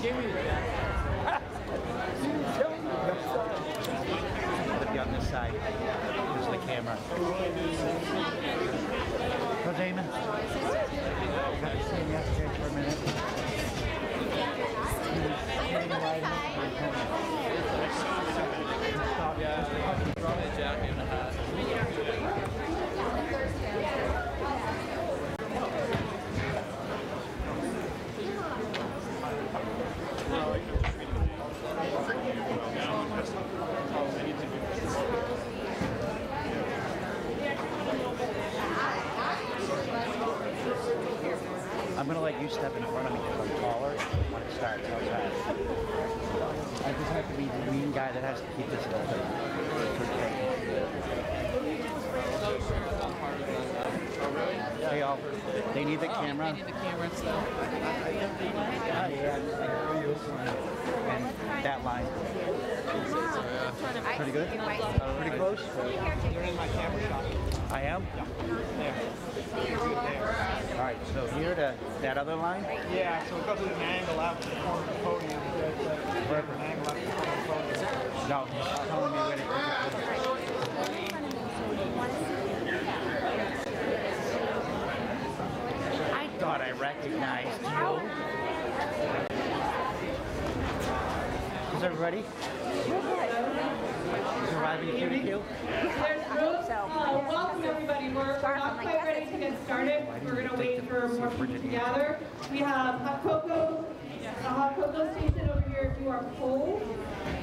Me. Put on this side. There's the camera. So Damon, got a jacket and a hat. I'm gonna let you step in front of me because I'm taller when it starts outside. I just have to be the mean guy that has to keep this open. They all, they need the camera. They need the camera still. Ah, yeah, and that line. Pretty good? Pretty close? You're in my camera shot. I am? yeah All right, so here to that other line? Yeah, so it goes at an angle out to the corner of the podium. It's a different angle out to the corner of the podium. No, he's telling me where to take it. I thought I recognized you. Is everybody? Is arriving QDQ? Uh, welcome everybody. We're, we're not quite ready to get started. We're gonna wait for more people to gather. We have hot cocoa, a hot cocoa station over here to our pole.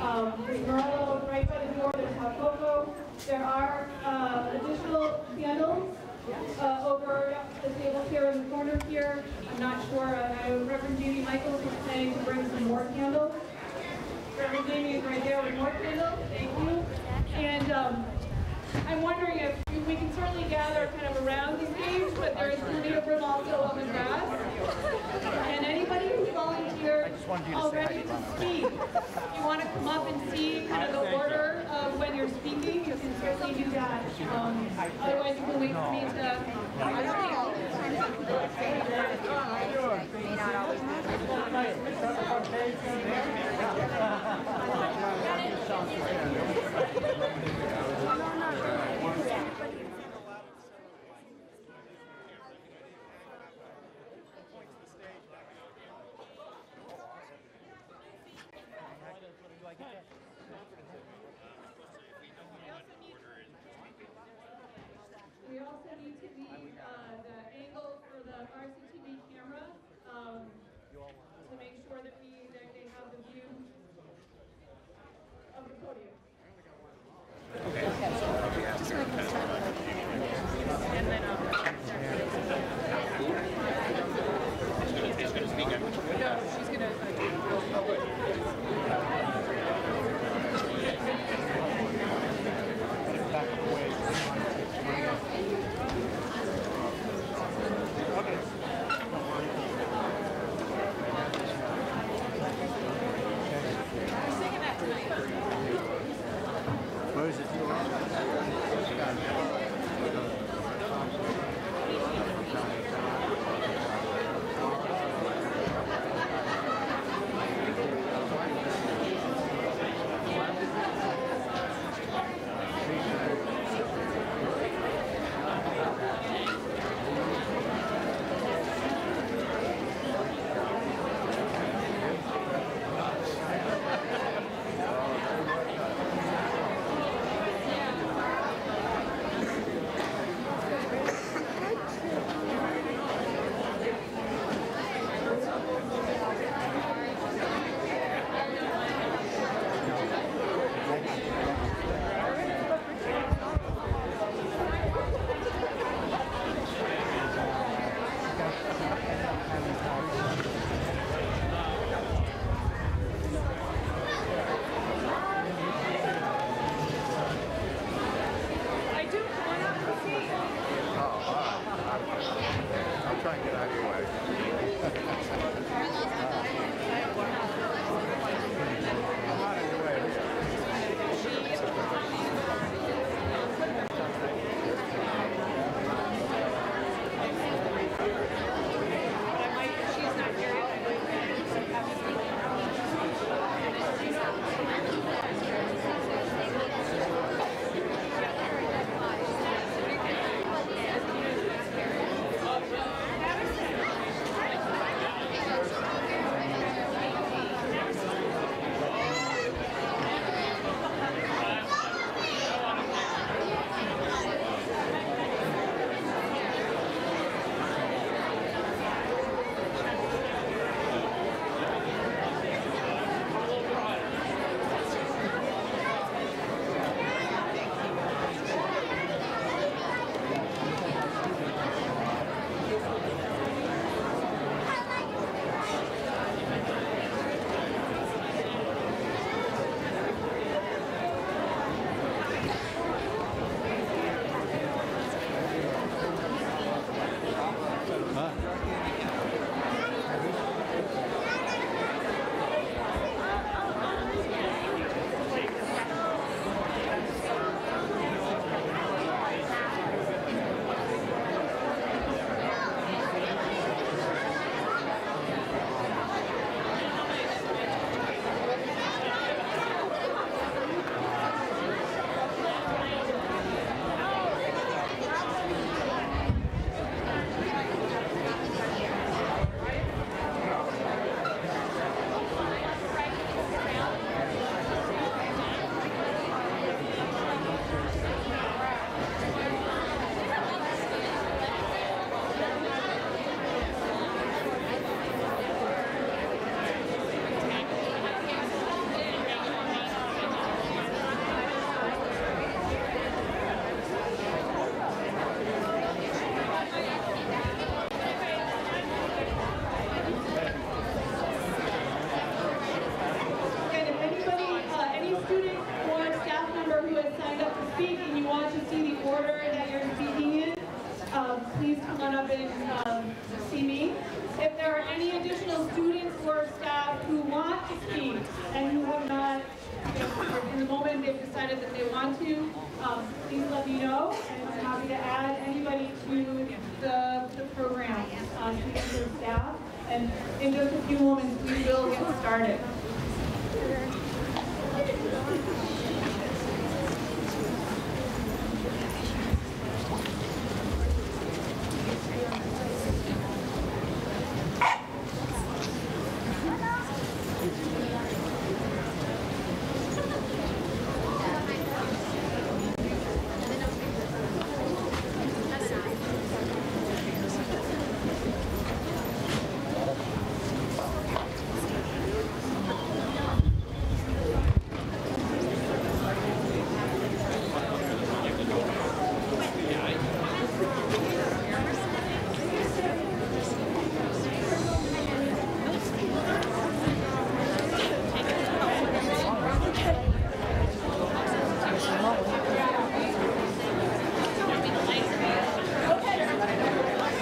Um, there's Merlot right by the door, there's hot cocoa. There are, uh, additional candles, uh, over the table here in the corner here. I'm not sure, uh, Reverend Judy Michaels is planning to bring some more candles. Reverend Jamie is right there with more candles, thank you. And, um, I'm wondering if we can certainly gather kind of around the stage, but there is plenty of room also on the grass. And anybody who's volunteered just wanted to already to speak, if you want to come up and see kind of the order of when you're speaking, you can certainly do that. Um, Otherwise, you can wait for me to. Uh, the angle for the RCTV camera um, to make sure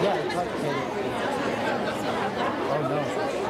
Yeah, it's like Oh no.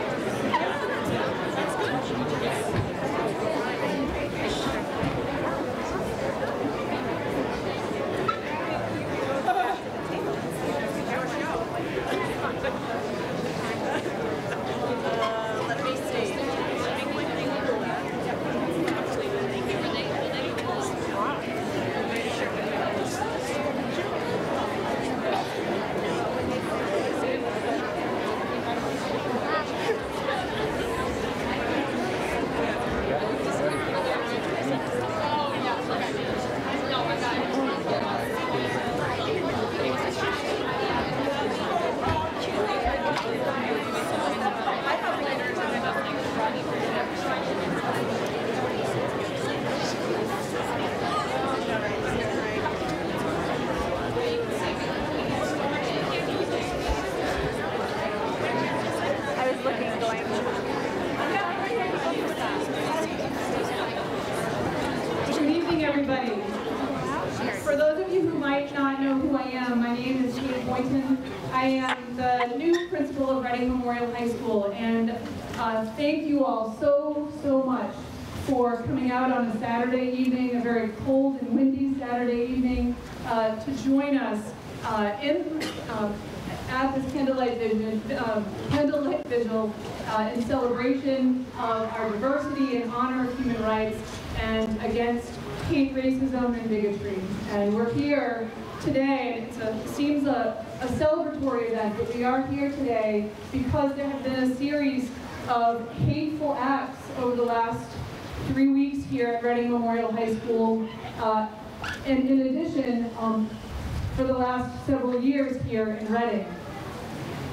I was looking, going, Good evening, everybody. For those of you who might not know who I am, my name is Kate Boynton. I am the new principal of Reading Memorial High School, and uh, thank you all so, so much for coming out on a Saturday evening, a very cold and windy Saturday evening, uh, to join us uh, in uh, at this candlelight vision, um, candlelight vigil uh, in celebration of our diversity and honor of human rights and against hate, racism, and bigotry. And we're here today, and it's a, it seems a, a celebratory event, but we are here today because there have been a series of hateful acts over the last three weeks here at Reading Memorial High School. Uh, and in addition, um, for the last several years here in Reading.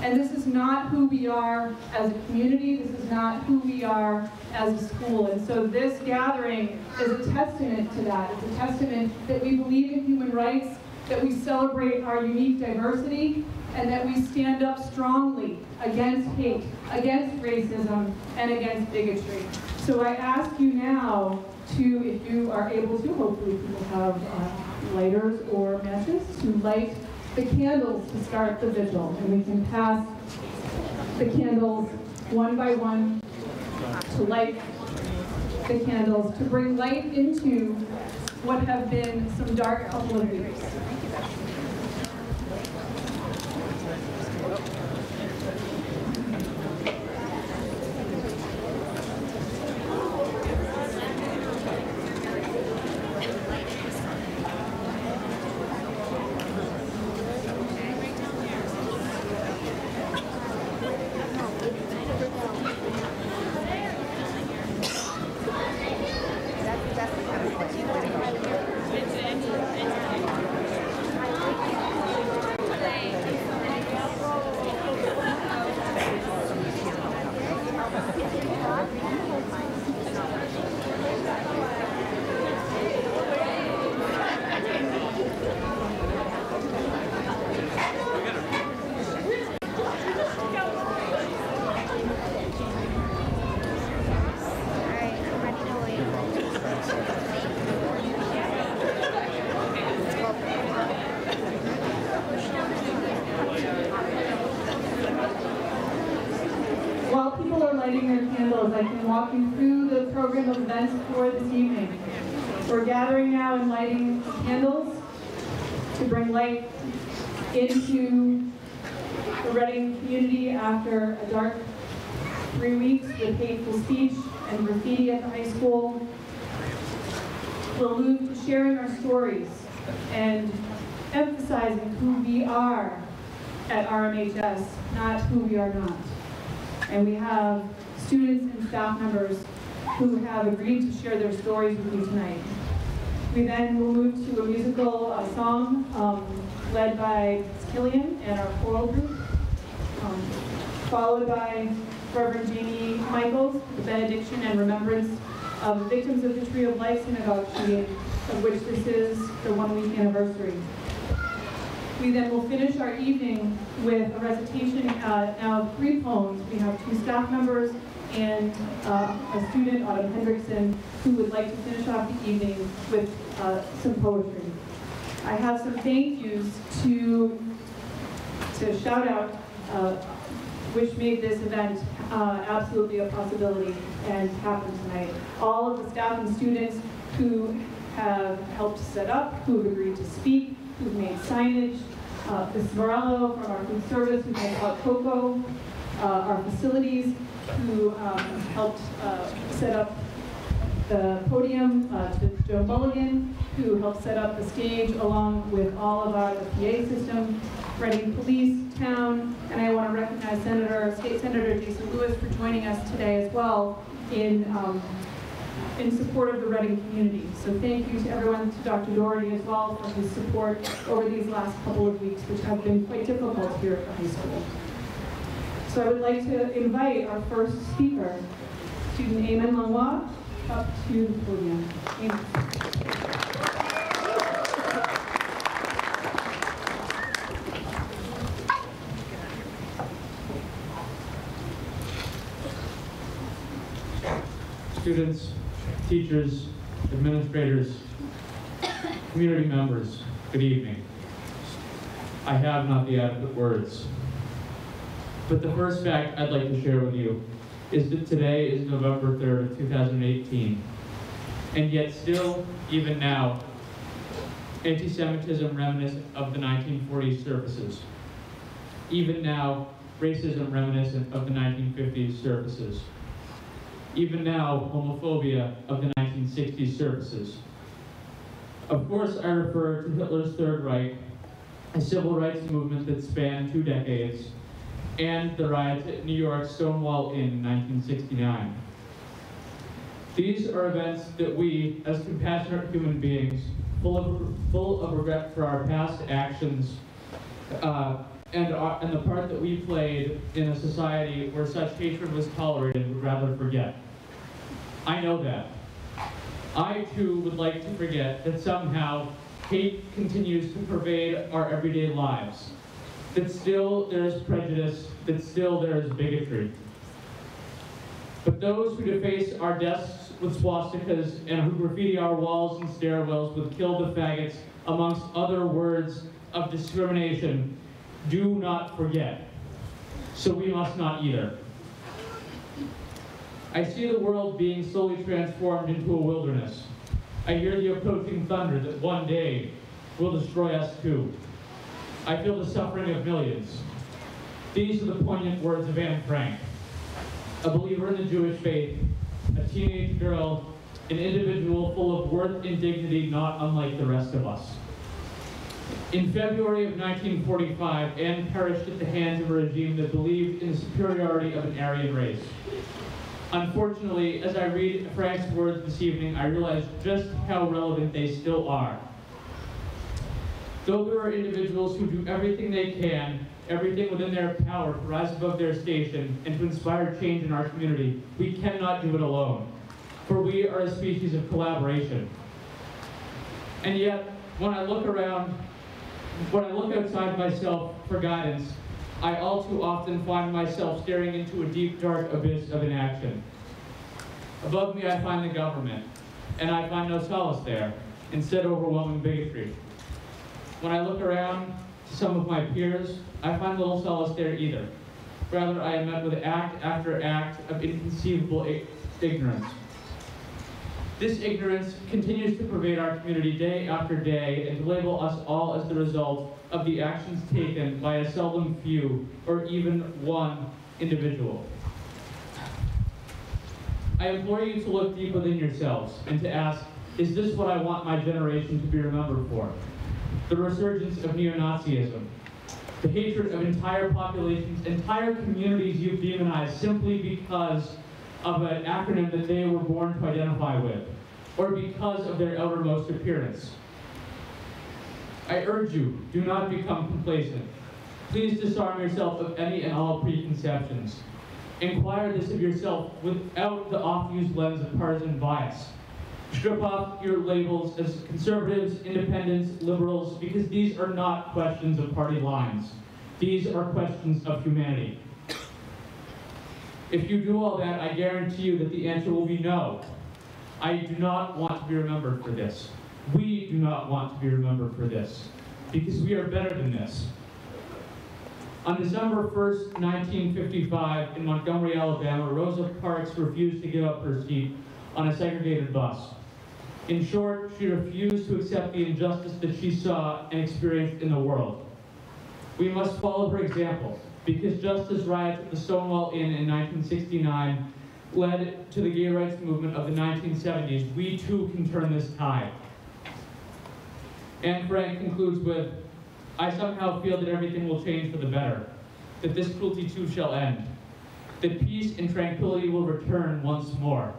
And this is not who we are as a community, this is not who we are as a school. And so this gathering is a testament to that. It's a testament that we believe in human rights, that we celebrate our unique diversity, and that we stand up strongly against hate, against racism, and against bigotry. So I ask you now to, if you are able to, hopefully people have uh, lighters or matches, to light the candles to start the vigil. And we can pass the candles one by one to light the candles, to bring light into what have been some dark couple of weeks. that's, that's the kind of place. lighting their candles, I can walk you through the program of events for this evening. We're gathering now and lighting candles to bring light into the Reading community after a dark three weeks with hateful speech and graffiti at the high school. We'll move to sharing our stories and emphasizing who we are at RMHS, not who we are not. And we have students and staff members who have agreed to share their stories with you tonight. We then will move to a musical uh, song um, led by Killian and our choral group, um, followed by Reverend Jamie Michaels, the benediction and remembrance of victims of the Tree of Life Synagogue shooting, of which this is the one-week anniversary. We then will finish our evening with a recitation, uh, now of three poems. We have two staff members and uh, a student, Autumn Hendrickson, who would like to finish off the evening with uh, some poetry. I have some thank yous to, to shout out, uh, which made this event uh, absolutely a possibility and happen tonight. All of the staff and students who have helped set up, who have agreed to speak, who've made signage, uh, Ms. Morello from our food service who made hot cocoa, uh, our facilities who um, helped uh, set up the podium, uh, to Joe Mulligan, who helped set up the stage along with all of our the PA system, Reading Police, Town, and I want to recognize Senator, State Senator Jason Lewis for joining us today as well in um, in support of the Reading community. So thank you to everyone, to Dr. Doherty as well for his support over these last couple of weeks, which have been quite difficult here at the high school. So I would like to invite our first speaker, student Eamon Langlois, up to the podium. Students, teachers, administrators, community members, good evening. I have not the adequate words. But the first fact I'd like to share with you is that today is November 3rd of 2018. And yet still, even now, anti-Semitism reminiscent of the 1940s surfaces. Even now, racism reminiscent of the 1950s surfaces even now, homophobia of the 1960s surfaces. Of course, I refer to Hitler's Third Reich, a civil rights movement that spanned two decades, and the riots at New York's Stonewall Inn in 1969. These are events that we, as compassionate human beings, full of, full of regret for our past actions, uh, and, and the part that we played in a society where such hatred was tolerated would rather forget. I know that. I too would like to forget that somehow hate continues to pervade our everyday lives. That still there is prejudice, that still there is bigotry. But those who deface our desks with swastikas and who graffiti our walls and stairwells with kill the faggots, amongst other words of discrimination, do not forget. So we must not either. I see the world being slowly transformed into a wilderness. I hear the approaching thunder that one day will destroy us too. I feel the suffering of millions. These are the poignant words of Anne Frank, a believer in the Jewish faith, a teenage girl, an individual full of worth and dignity not unlike the rest of us. In February of 1945, Anne perished at the hands of a regime that believed in the superiority of an Aryan race. Unfortunately, as I read Frank's words this evening, I realize just how relevant they still are. Though there are individuals who do everything they can, everything within their power to rise above their station and to inspire change in our community, we cannot do it alone. For we are a species of collaboration. And yet, when I look around, when I look outside myself for guidance, I all too often find myself staring into a deep, dark abyss of inaction. Above me, I find the government, and I find no solace there, instead overwhelming bigotry. When I look around to some of my peers, I find little solace there either. Rather, I am met with act after act of inconceivable ignorance. This ignorance continues to pervade our community day after day and to label us all as the result of the actions taken by a seldom few or even one individual. I implore you to look deep within yourselves and to ask, is this what I want my generation to be remembered for? The resurgence of neo-Nazism, the hatred of entire populations, entire communities you've demonized simply because of an acronym that they were born to identify with, or because of their outermost appearance. I urge you, do not become complacent. Please disarm yourself of any and all preconceptions. Inquire this of yourself without the oft-used lens of partisan bias. Strip off your labels as conservatives, independents, liberals, because these are not questions of party lines. These are questions of humanity. If you do all that, I guarantee you that the answer will be no. I do not want to be remembered for this. We do not want to be remembered for this, because we are better than this. On December 1st, 1955, in Montgomery, Alabama, Rosa Parks refused to give up her seat on a segregated bus. In short, she refused to accept the injustice that she saw and experienced in the world. We must follow her example, because just as riots at the Stonewall Inn in 1969 led to the gay rights movement of the 1970s, we too can turn this tide. Anne Frank concludes with, I somehow feel that everything will change for the better, that this cruelty too shall end, that peace and tranquility will return once more.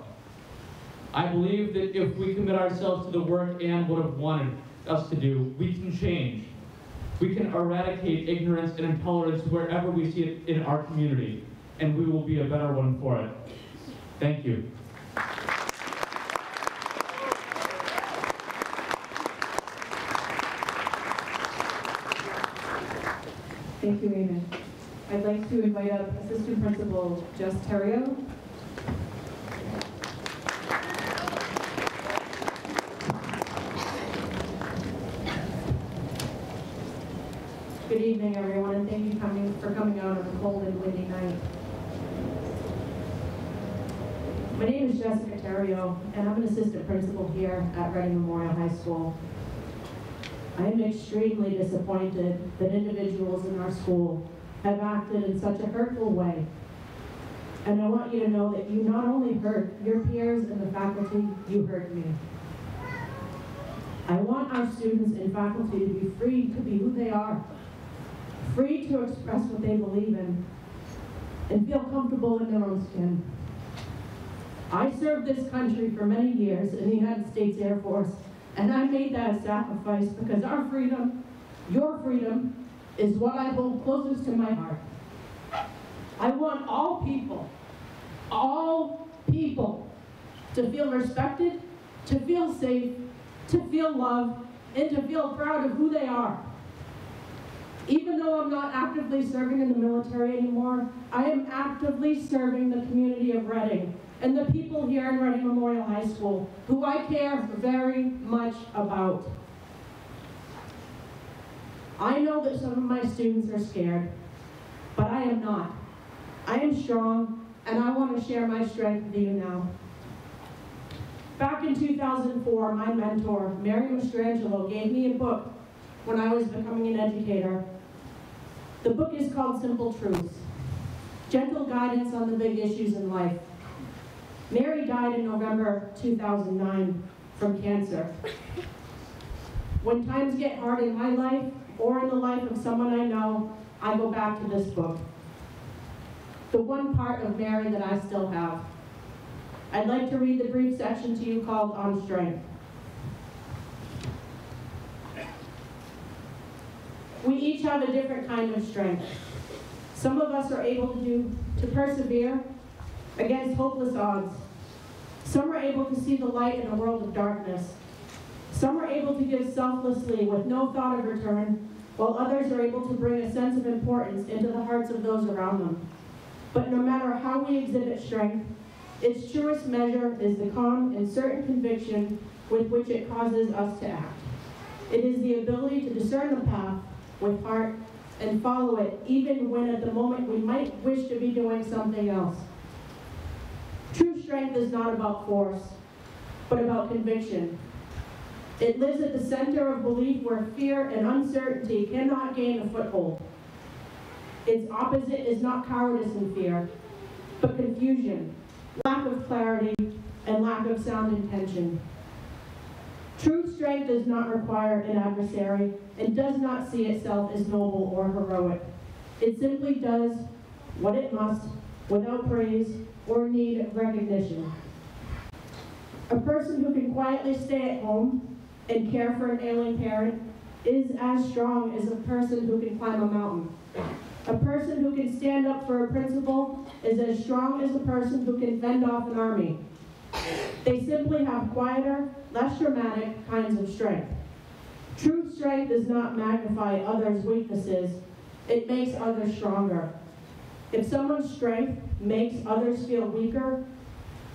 I believe that if we commit ourselves to the work Anne would have wanted us to do, we can change. We can eradicate ignorance and intolerance wherever we see it in our community, and we will be a better one for it. Thank you. Thank you, Raymond. I'd like to invite up Assistant Principal Jess Terrio. Good evening, everyone, and thank you coming, for coming out on a cold and windy night. My name is Jessica Terrio, and I'm an assistant principal here at Reading Memorial High School. I am extremely disappointed that individuals in our school have acted in such a hurtful way. And I want you to know that you not only hurt your peers and the faculty, you hurt me. I want our students and faculty to be free to be who they are, free to express what they believe in, and feel comfortable in their own skin. I served this country for many years in the United States Air Force, and I made that a sacrifice because our freedom, your freedom, is what I hold closest to my heart. I want all people, all people, to feel respected, to feel safe, to feel loved, and to feel proud of who they are. Even though I'm not actively serving in the military anymore, I am actively serving the community of Reading and the people here in Reading Memorial High School, who I care very much about. I know that some of my students are scared, but I am not. I am strong, and I want to share my strength with you now. Back in 2004, my mentor, Mary Mastrangelo, gave me a book when I was becoming an educator. The book is called Simple Truths, Gentle Guidance on the Big Issues in Life. Mary died in November 2009 from cancer. When times get hard in my life or in the life of someone I know, I go back to this book. The one part of Mary that I still have. I'd like to read the brief section to you called On Strength. We each have a different kind of strength. Some of us are able to do to persevere against hopeless odds. Some are able to see the light in a world of darkness. Some are able to give selflessly with no thought of return, while others are able to bring a sense of importance into the hearts of those around them. But no matter how we exhibit strength, its truest measure is the calm and certain conviction with which it causes us to act. It is the ability to discern the path with heart, and follow it even when at the moment we might wish to be doing something else. True strength is not about force, but about conviction. It lives at the center of belief where fear and uncertainty cannot gain a foothold. Its opposite is not cowardice and fear, but confusion, lack of clarity, and lack of sound intention. True strength does not require an adversary and does not see itself as noble or heroic. It simply does what it must without praise or need of recognition. A person who can quietly stay at home and care for an ailing parent is as strong as a person who can climb a mountain. A person who can stand up for a principle is as strong as a person who can fend off an army. They simply have quieter, less dramatic kinds of strength. True strength does not magnify others' weaknesses, it makes others stronger. If someone's strength makes others feel weaker,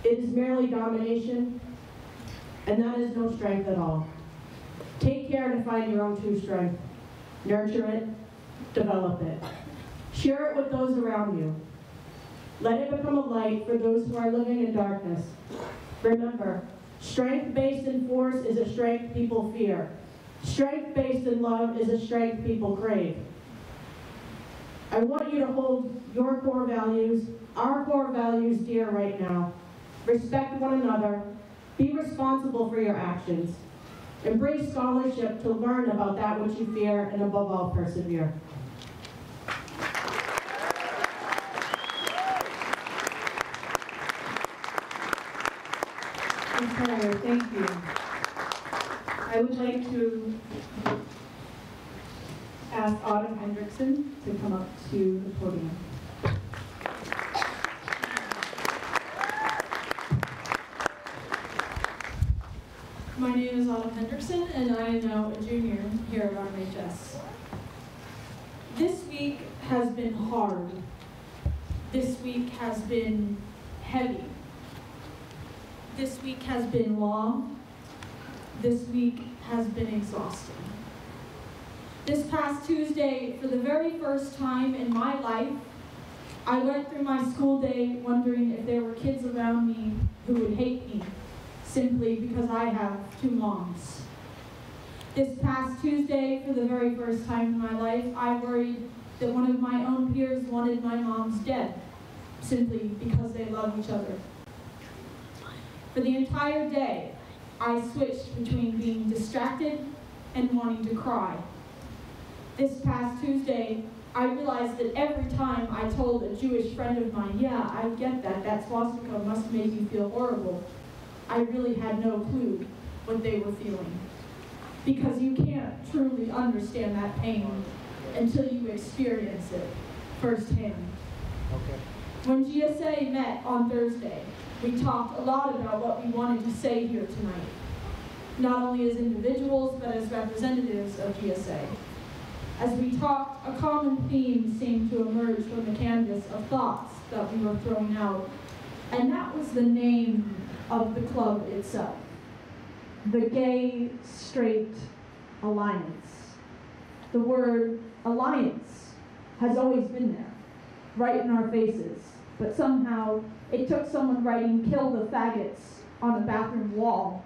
it is merely domination, and that is no strength at all. Take care to find your own true strength. Nurture it, develop it. Share it with those around you. Let it become a light for those who are living in darkness. Remember, strength based in force is a strength people fear. Strength based in love is a strength people crave. I want you to hold your core values, our core values dear right now. Respect one another. Be responsible for your actions. Embrace scholarship to learn about that which you fear and above all persevere. Thank you. I would like to ask Autumn Hendrickson to come up to the podium. My name is Autumn Hendrickson, and I am now a junior here at RMHS. This week has been hard. This week has been heavy. This week has been long. This week has been exhausting. This past Tuesday, for the very first time in my life, I went through my school day wondering if there were kids around me who would hate me simply because I have two moms. This past Tuesday, for the very first time in my life, I worried that one of my own peers wanted my mom's dead, simply because they love each other. For the entire day, I switched between being distracted and wanting to cry. This past Tuesday, I realized that every time I told a Jewish friend of mine, yeah, I get that, that swastika must make you feel horrible, I really had no clue what they were feeling. Because you can't truly understand that pain until you experience it firsthand. Okay. When GSA met on Thursday, we talked a lot about what we wanted to say here tonight, not only as individuals, but as representatives of GSA. As we talked, a common theme seemed to emerge from the canvas of thoughts that we were throwing out, and that was the name of the club itself. The Gay Straight Alliance. The word alliance has always been there, right in our faces, but somehow it took someone writing kill the faggots on a bathroom wall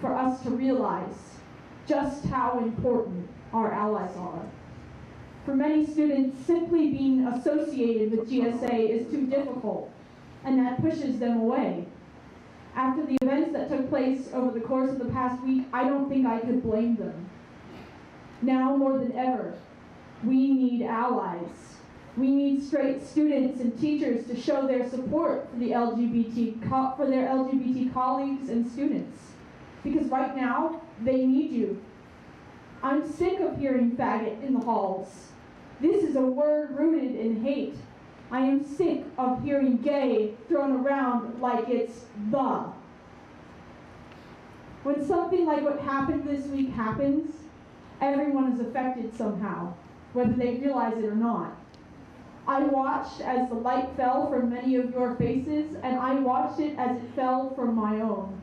for us to realize just how important our allies are. For many students, simply being associated with GSA is too difficult, and that pushes them away. After the events that took place over the course of the past week, I don't think I could blame them. Now more than ever, we need allies. We need straight students and teachers to show their support for the LGBT for their LGBT colleagues and students. Because right now, they need you. I'm sick of hearing faggot in the halls. This is a word rooted in hate. I am sick of hearing gay thrown around like it's the. When something like what happened this week happens, everyone is affected somehow, whether they realize it or not. I watched as the light fell from many of your faces, and I watched it as it fell from my own.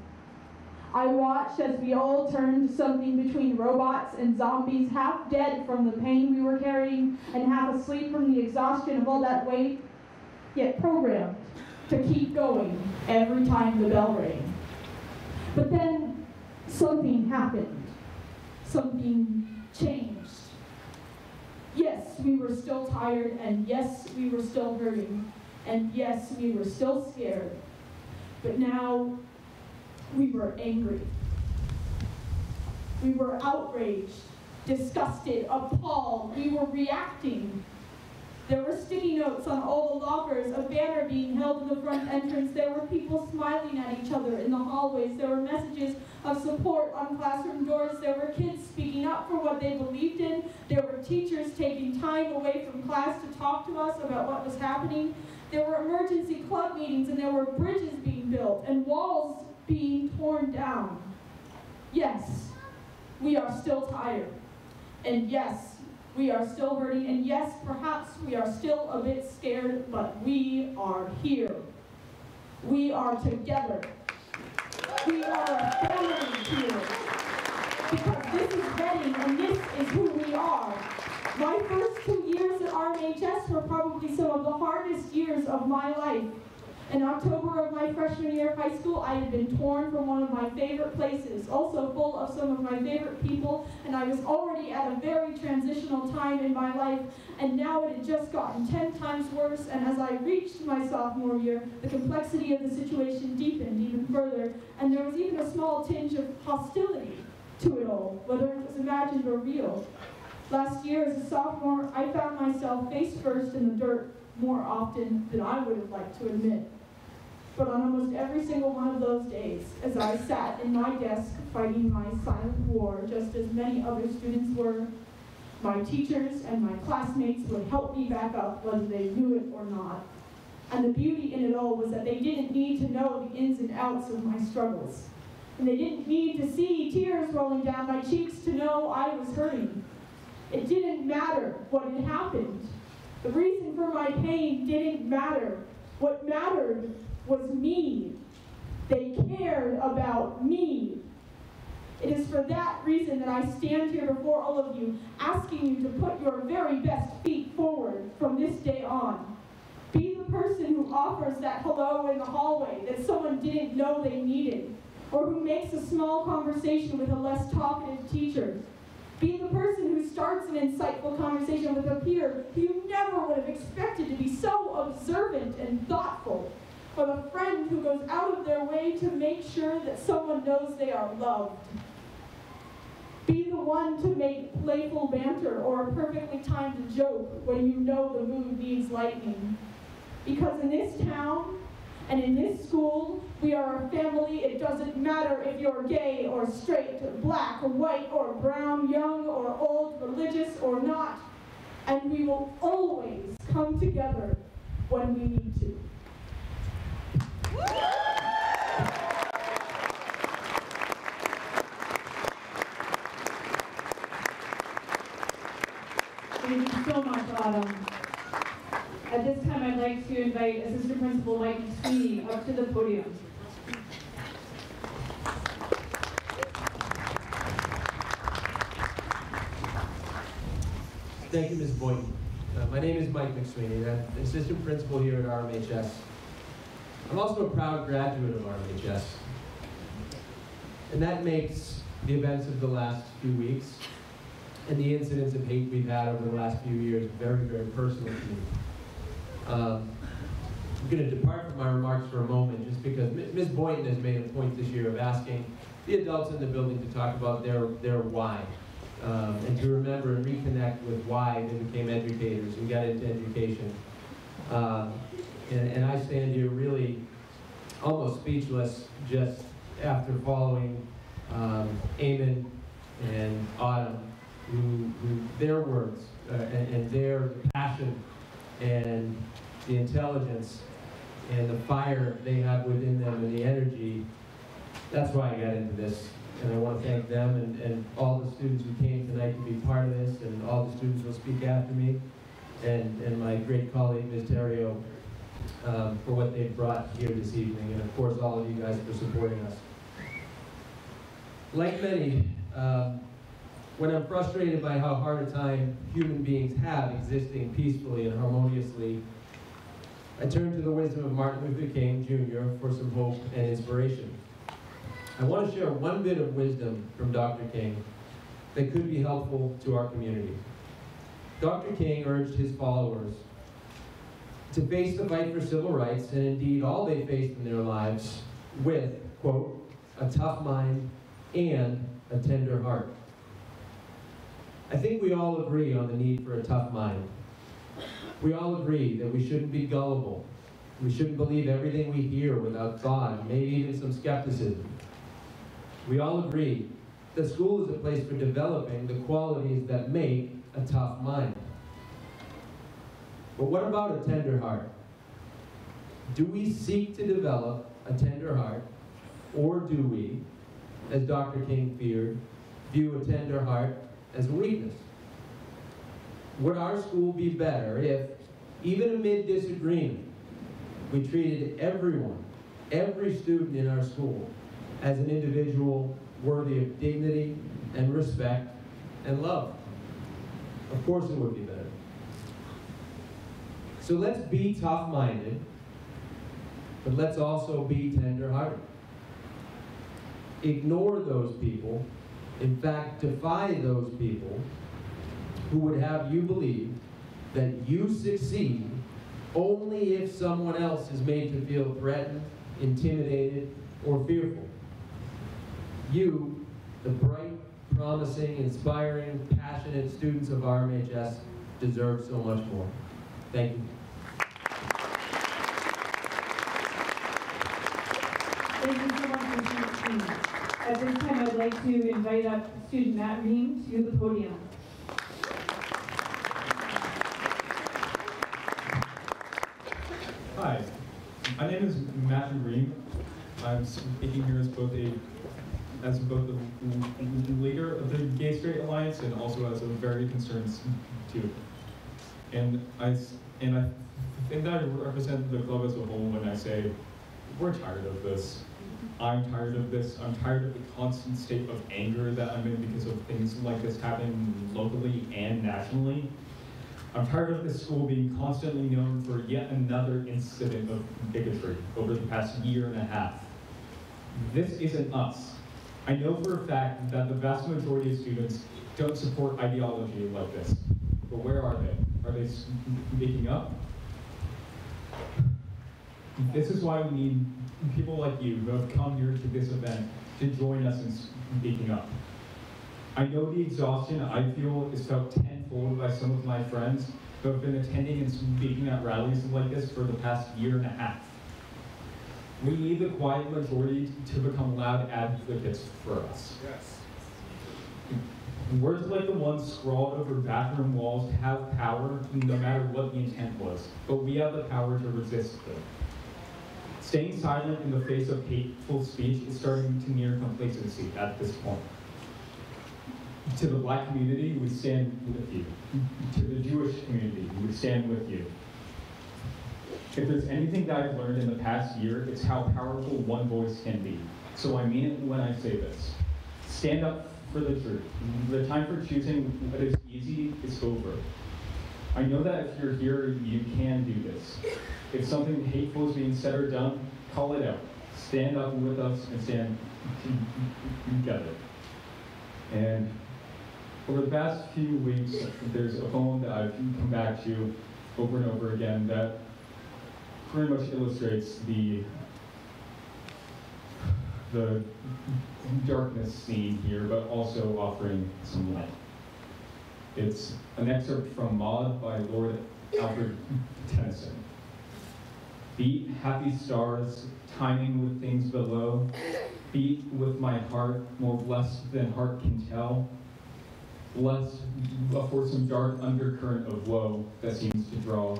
I watched as we all turned to something between robots and zombies, half dead from the pain we were carrying and half asleep from the exhaustion of all that weight, yet programmed to keep going every time the bell rang. But then something happened. Something changed. Yes, we were still tired, and yes, we were still hurting, and yes, we were still scared. But now we were angry. We were outraged, disgusted, appalled. We were reacting. There were sticky notes on all the lockers, a banner being held in the front entrance. There were people smiling at each other in the hallways. There were messages of support on classroom doors. There were kids speaking up for what they believed in. There were teachers taking time away from class to talk to us about what was happening. There were emergency club meetings and there were bridges being built and walls being torn down. Yes, we are still tired. And yes, we are still hurting. And yes, perhaps we are still a bit scared, but we are here. We are together. We are a family here. Because this is Reading and this is who we are. My first two years at RMHS were probably some of the hardest years of my life. In October of my freshman year of high school, I had been torn from one of my favorite places, also full of some of my favorite people, and I was already at a very transitional time in my life, and now it had just gotten 10 times worse, and as I reached my sophomore year, the complexity of the situation deepened even further, and there was even a small tinge of hostility to it all, whether it was imagined or real. Last year, as a sophomore, I found myself face first in the dirt more often than I would have liked to admit. But on almost every single one of those days, as I sat in my desk fighting my silent war, just as many other students were, my teachers and my classmates would help me back up whether they knew it or not. And the beauty in it all was that they didn't need to know the ins and outs of my struggles. And they didn't need to see tears rolling down my cheeks to know I was hurting. It didn't matter what had happened. The reason for my pain didn't matter. What mattered was me. They cared about me. It is for that reason that I stand here before all of you, asking you to put your very best feet forward from this day on. Be the person who offers that hello in the hallway that someone didn't know they needed, or who makes a small conversation with a less talkative teacher. Be the person who starts an insightful conversation with a peer who you never would have expected to be so observant and thoughtful. Or a friend who goes out of their way to make sure that someone knows they are loved. Be the one to make playful banter or a perfectly timed joke when you know the mood needs lightning. Because in this town, and in this school, we are a family. It doesn't matter if you're gay or straight, black or white or brown, young or old, religious or not. And we will always come together when we need to. Thank you so much, Autumn. At this time, I'd like to invite Assistant Principal Mike McSweeney up to the podium. Thank you, Ms. Boynton. Uh, my name is Mike McSweeney. I'm assistant principal here at RMHS. I'm also a proud graduate of RMHS. And that makes the events of the last few weeks and the incidents of hate we've had over the last few years very, very personal to me. Um, I'm going to depart from my remarks for a moment just because Ms. Boynton has made a point this year of asking the adults in the building to talk about their, their why um, and to remember and reconnect with why they became educators and got into education. Um, and, and I stand here really almost speechless just after following um, Eamon and Autumn, who, who their words uh, and, and their passion and the intelligence and the fire they have within them and the energy. That's why I got into this. And I want to thank them and, and all the students who came tonight to be part of this and all the students who will speak after me and, and my great colleague, Ms. Terrio, um, for what they've brought here this evening. And of course, all of you guys for supporting us. Like many, um, when I'm frustrated by how hard a time human beings have existing peacefully and harmoniously, I turn to the wisdom of Martin Luther King Jr. for some hope and inspiration. I want to share one bit of wisdom from Dr. King that could be helpful to our community. Dr. King urged his followers to face the fight for civil rights, and indeed all they faced in their lives, with, quote, a tough mind and a tender heart. I think we all agree on the need for a tough mind. We all agree that we shouldn't be gullible. We shouldn't believe everything we hear without thought, maybe even some skepticism. We all agree that school is a place for developing the qualities that make a tough mind. But what about a tender heart? Do we seek to develop a tender heart, or do we, as Dr. King feared, view a tender heart as weakness? Would our school be better if, even amid disagreement, we treated everyone, every student in our school, as an individual worthy of dignity and respect and love? Of course it would be better. So let's be tough-minded, but let's also be tender-hearted. Ignore those people, in fact, defy those people who would have you believe that you succeed only if someone else is made to feel threatened, intimidated, or fearful. You, the bright, promising, inspiring, passionate students of RMHS deserve so much more. Thank you. Thank you so much, Mr. McSweeney. At this time, I'd like to invite up student Matt Ream to the podium. Hi, my name is Matthew Ream. I'm speaking here as both a as both the leader of the Gay Straight Alliance and also as a very concerned student. And I and I think that I represent the club as a whole when I say we're tired of this. I'm tired of this. I'm tired of the constant state of anger that I'm in because of things like this happening locally and nationally. I'm tired of this school being constantly known for yet another incident of bigotry over the past year and a half. This isn't us. I know for a fact that the vast majority of students don't support ideology like this. But where are they? Are they speaking up? This is why we need people like you who have come here to this event to join us in speaking up. I know the exhaustion I feel is felt tenfold by some of my friends who have been attending and speaking at rallies like this for the past year and a half. We need the quiet majority to become loud advocates for us. Yes. Words like the ones scrawled over bathroom walls have power no matter what the intent was, but we have the power to resist them. Staying silent in the face of hateful speech is starting to near complacency at this point. To the black community, we stand with you. To the Jewish community, we stand with you. If there's anything that I've learned in the past year, it's how powerful one voice can be. So I mean it when I say this. Stand up for the truth. The time for choosing what is easy is over. I know that if you're here, you can do this. If something hateful is being said or done, call it out. Stand up with us and stand together. And over the past few weeks, there's a poem that I've come back to over and over again that pretty much illustrates the the darkness seen here, but also offering some light. It's an excerpt from Maud by Lord Alfred Tennyson. Beat happy stars, timing with things below. Beat with my heart, more blessed than heart can tell. Blessed for some dark undercurrent of woe that seems to draw.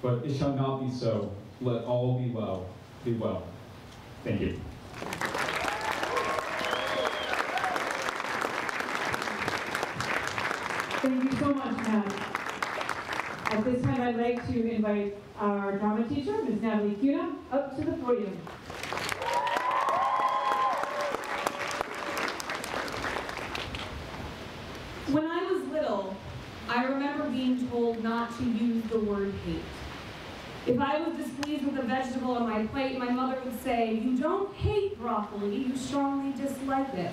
But it shall not be so. Let all be well. Be well. Thank you. Thank you so much, Matt. At this time, I'd like to invite our drama teacher, Ms. Natalie Cuna, up to the podium. When I was little, I remember being told not to use the word hate. If I was displeased with a vegetable on my plate, my mother would say, you don't hate broccoli, you strongly dislike it.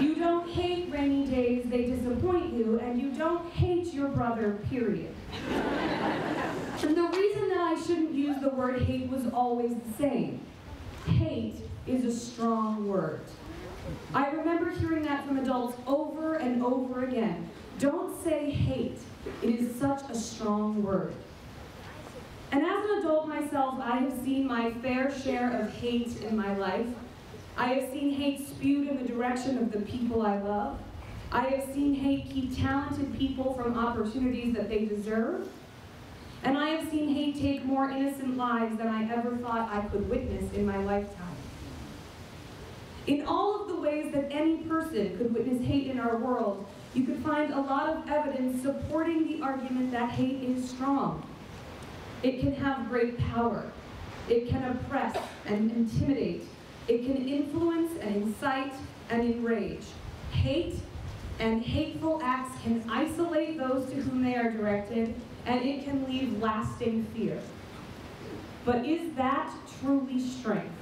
You don't hate rainy days, they disappoint you, and you don't hate your brother, period. And the reason that I shouldn't use the word hate was always the same. Hate is a strong word. I remember hearing that from adults over and over again. Don't say hate. It is such a strong word. And as an adult myself, I have seen my fair share of hate in my life. I have seen hate spewed in the direction of the people I love. I have seen hate keep talented people from opportunities that they deserve. And I have seen hate take more innocent lives than I ever thought I could witness in my lifetime. In all of the ways that any person could witness hate in our world, you could find a lot of evidence supporting the argument that hate is strong. It can have great power. It can oppress and intimidate. It can influence and incite and enrage. Hate and hateful acts can isolate those to whom they are directed, and it can leave lasting fear. But is that truly strength?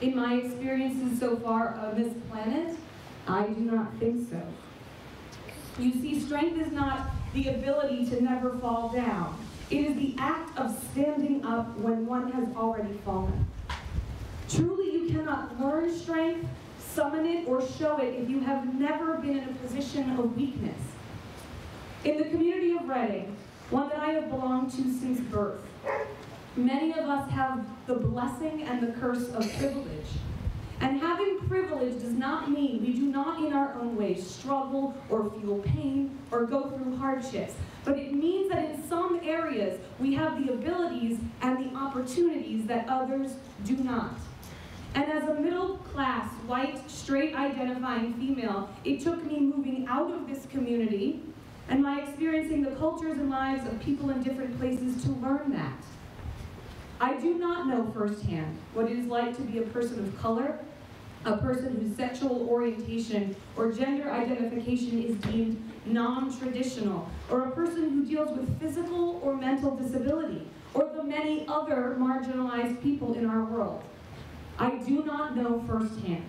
In my experiences so far on this planet, I do not think so. You see, strength is not the ability to never fall down. It is the act of standing up when one has already fallen. Truly, you cannot learn strength, summon it, or show it if you have never been in a position of weakness. In the community of Reading, one that I have belonged to since birth, many of us have the blessing and the curse of privilege. And having privilege does not mean we do not in our own ways struggle or feel pain or go through hardships. But it means that in some areas we have the abilities and the opportunities that others do not. And as a middle class, white, straight identifying female, it took me moving out of this community and my experiencing the cultures and lives of people in different places to learn that. I do not know firsthand what it is like to be a person of color, a person whose sexual orientation or gender identification is deemed non-traditional, or a person who deals with physical or mental disability, or the many other marginalized people in our world. I do not know firsthand.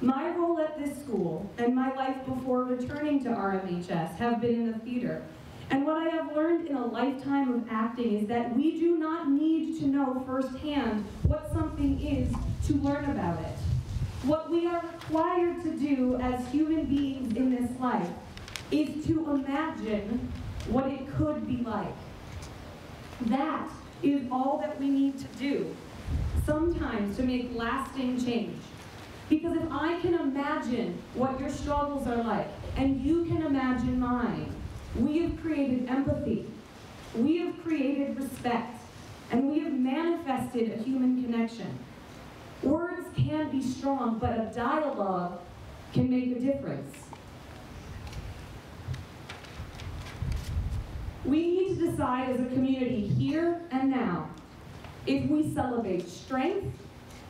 My role at this school and my life before returning to RMHS have been in the theater. And what I have learned in a lifetime of acting is that we do not need to know firsthand what something is to learn about it. What we are required to do as human beings in this life is to imagine what it could be like. That is all that we need to do, sometimes to make lasting change. Because if I can imagine what your struggles are like, and you can imagine mine, we have created empathy, we have created respect, and we have manifested a human connection. Words can be strong, but a dialogue can make a difference. We need to decide as a community here and now if we celebrate strength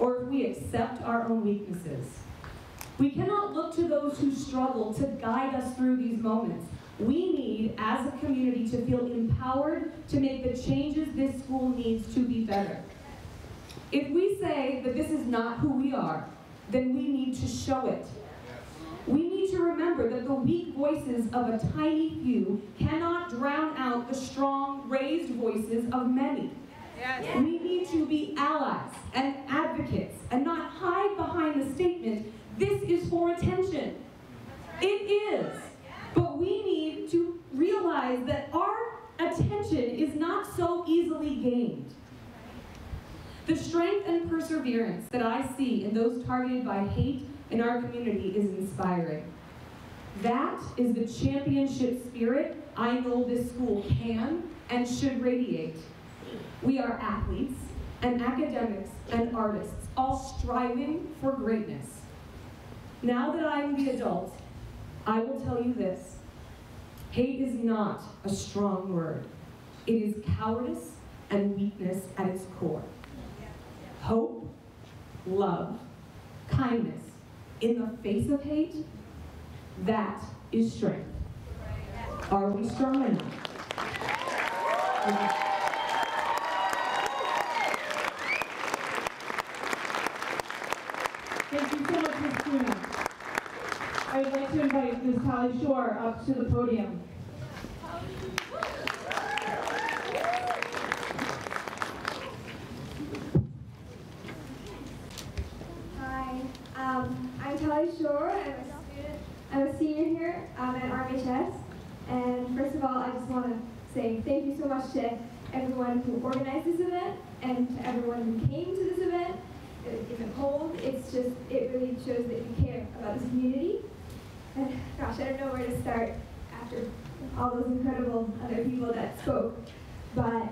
or if we accept our own weaknesses. We cannot look to those who struggle to guide us through these moments. We need, as a community, to feel empowered to make the changes this school needs to be better. If we say that this is not who we are, then we need to show it. We need to remember that the weak voices of a tiny few cannot drown out the strong, raised voices of many. Yes. We need to be allies and advocates and not hide behind the statement, this is for attention. It is. But we need to realize that our attention is not so easily gained. The strength and perseverance that I see in those targeted by hate in our community is inspiring. That is the championship spirit I know this school can and should radiate. We are athletes and academics and artists, all striving for greatness. Now that I am the adult, I will tell you this. Hate is not a strong word. It is cowardice and weakness at its core. Hope, love, kindness in the face of hate, that is strength. Are we strong enough? Thank you so much, Ms. Kuna. I would like to invite Ms. Holly Shore up to the podium. Hi, um, I'm Tali Shore. I'm a student. I'm a senior here um, at RMHS. And first of all, I just want to say thank you so much to everyone who organized this event and to everyone who came to this isn't cold. It's just it really shows that you care about this community. And gosh, I don't know where to start after all those incredible other people that spoke, but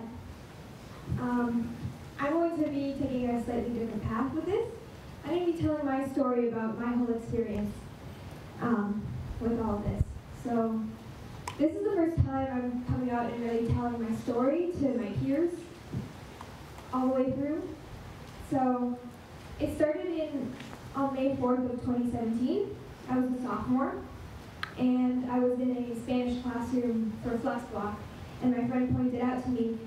um, I'm going to be taking a slightly different path with this. I'm going to be telling my story about my whole experience um, with all this. So this is the first time I'm coming out and really telling my story to my peers all the way through. So it started in on May 4th of 2017. I was a sophomore, and I was in a Spanish classroom for flex block, and my friend pointed out to me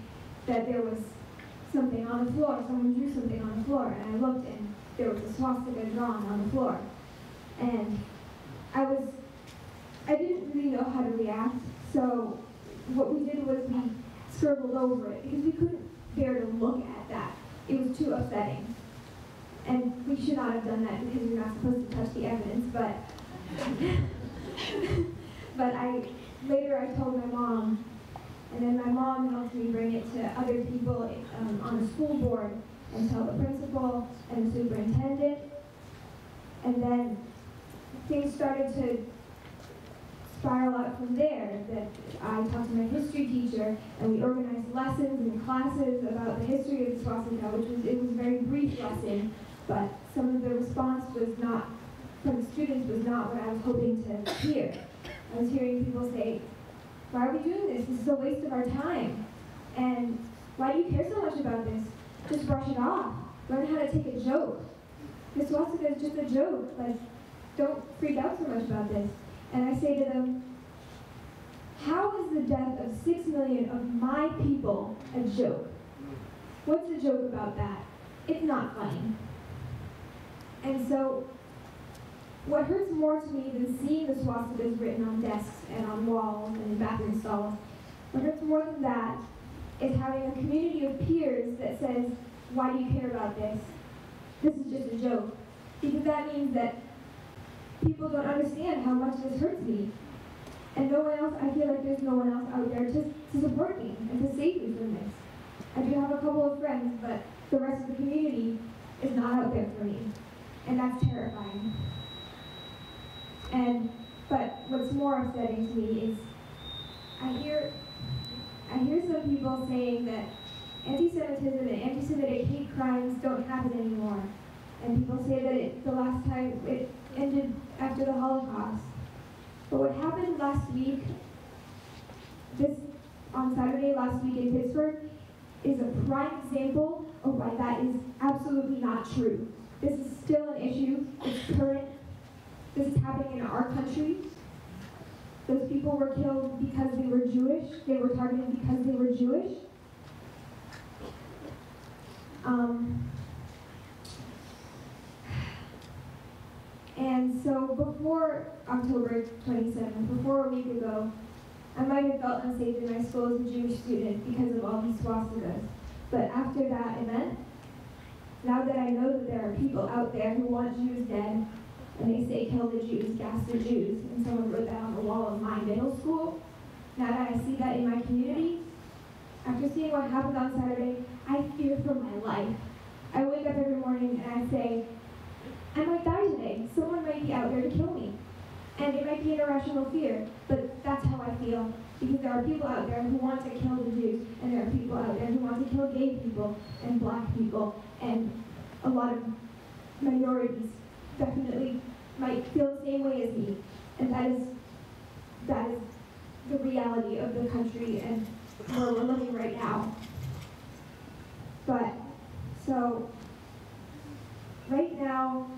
that there was something on the floor. Someone drew something on the floor, and I looked, and there was a swastika drawn on the floor. And I was, I didn't really know how to react, so what we did was we scribbled over it because we couldn't bear to look at that. It was too upsetting. And we should not have done that because you're not supposed to touch the evidence, but but I later I told my mom, and then my mom helped me bring it to other people um, on the school board and tell the principal and the superintendent. And then things started to spiral out from there. That I talked to my history teacher, and we organized lessons and classes about the history of the swastika, which was it was a very brief lesson, but some of the response was not from the students was not what I was hoping to hear. I was hearing people say, "Why are we doing this? This is a waste of our time." And why do you care so much about this? Just brush it off. Learn how to take a joke. The swastika is just a joke. Like, don't freak out so much about this. And I say to them, how is the death of six million of my people a joke? What's the joke about that? It's not funny. And so, what hurts more to me than seeing the swastikas written on desks and on walls and in bathroom stalls, what hurts more than that is having a community of peers that says, why do you care about this? This is just a joke. Because that means that people don't understand how much this hurts me. And no one else, I feel like there's no one else out there to, to support me and to save me from this. I do have a couple of friends, but the rest of the community is not out there for me. And that's terrifying. And, but what's more upsetting to me is I hear, I hear some people saying that anti-Semitism and anti-Semitic hate crimes don't happen anymore. And people say that it, the last time it ended after the Holocaust. But what happened last week, this on Saturday last week in Pittsburgh, is a prime example of why that is absolutely not true. This is still an issue. It's current. This is happening in our country. Those people were killed because they were Jewish. They were targeted because they were Jewish. Um, and so before October 27th, before a week ago, I might have felt unsafe in my school as a Jewish student because of all these swastikas. But after that event, now that I know that there are people out there who want Jews dead, and they say kill the Jews, gas the Jews, and someone wrote that on the wall of my middle school, now that I see that in my community, after seeing what happened on Saturday, I fear for my life. I wake up every morning and I say, I might die today. Someone might be out there to kill me. And it might be an irrational fear, but that's how I feel. Because there are people out there who want to kill the Jews, and there are people out there who want to kill gay people and black people, and a lot of minorities definitely might feel the same way as me. And that is that is the reality of the country and where we're living right now. But so right now,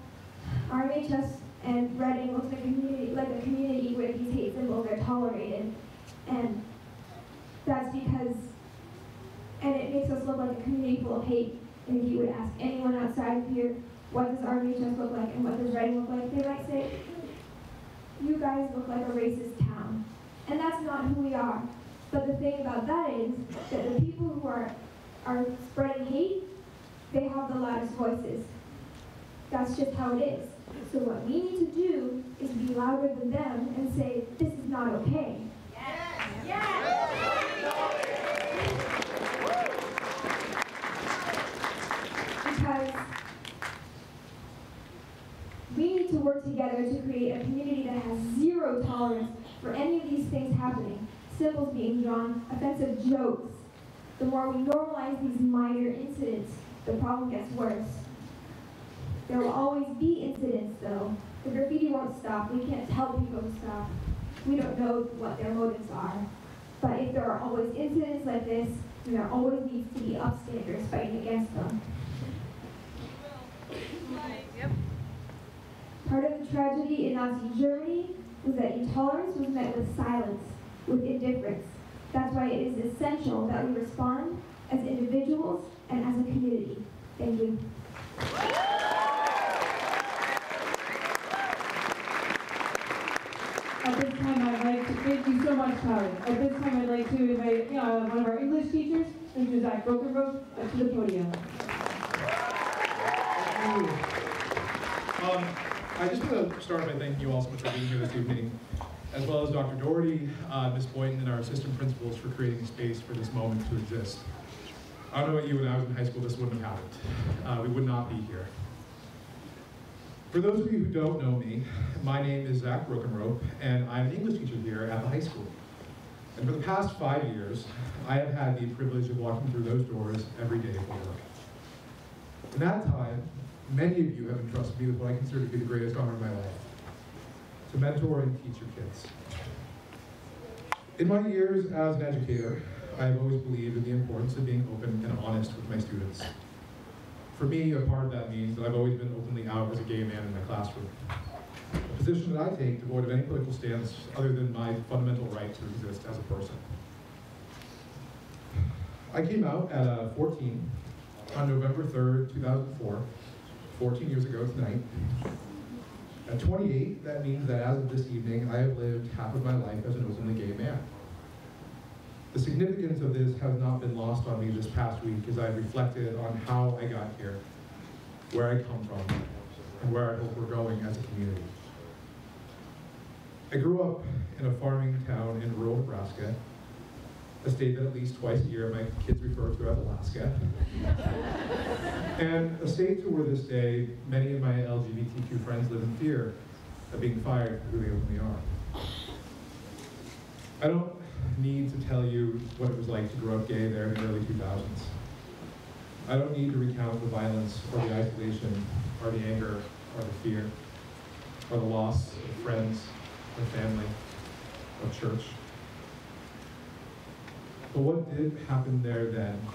RMHS and Reading looks like a community like a community where these hate symbols are tolerated. And that's because, and it makes us look like a community full of hate. And if you would ask anyone outside of here, what does RMHS look like and what does Reading look like, they might say, you guys look like a racist town. And that's not who we are. But the thing about that is that the people who are, are spreading hate, they have the loudest voices. That's just how it is. So what we need to do is be louder than them and say, this is not okay. Because we need to work together to create a community that has zero tolerance for any of these things happening. Symbols being drawn, offensive jokes. The more we normalize these minor incidents, the problem gets worse. There will always be incidents though. The graffiti won't stop. We can't tell people to stop. We don't know what their motives are. But if there are always incidents like this, then there always needs to be upstanders fighting against them. Part of the tragedy in Nazi Germany was that intolerance was met with silence, with indifference. That's why it is essential that we respond as individuals and as a community. Thank you. At this time, I'd like to, thank you so much, Tyler. At this time, I'd like to invite, one of our English teachers, Mr. Zach Brokenbrook, up to the podium. Um, I just want to start by thanking you all so much for being here this evening, as well as Dr. Doherty, uh, Ms. Boynton, and our assistant principals for creating space for this moment to exist. I don't know about you, when I was in high school, this wouldn't have happened. Uh, we would not be here. For those of you who don't know me, my name is Zach Brokenrope, and I'm an English teacher here at the high school. And for the past five years, I have had the privilege of walking through those doors every day for work. In that time, many of you have entrusted me with what I consider to be the greatest honor of my life, to mentor and teach your kids. In my years as an educator, I have always believed in the importance of being open and honest with my students. For me, a part of that means that I've always been openly out as a gay man in my classroom. A position that I take devoid of any political stance other than my fundamental right to exist as a person. I came out at uh, 14 on November 3rd, 2004, 14 years ago tonight. At 28, that means that as of this evening, I have lived half of my life as an openly gay man. The significance of this has not been lost on me this past week as I've reflected on how I got here, where I come from, and where I hope we're going as a community. I grew up in a farming town in rural Nebraska, a state that at least twice a year my kids refer to as Alaska. and a state to where this day, many of my LGBTQ friends live in fear of being fired for who they openly are. I don't need to tell you what it was like to grow up gay there in the early 2000s. I don't need to recount the violence or the isolation or the anger or the fear or the loss of friends, or family, or church. But what did happen there then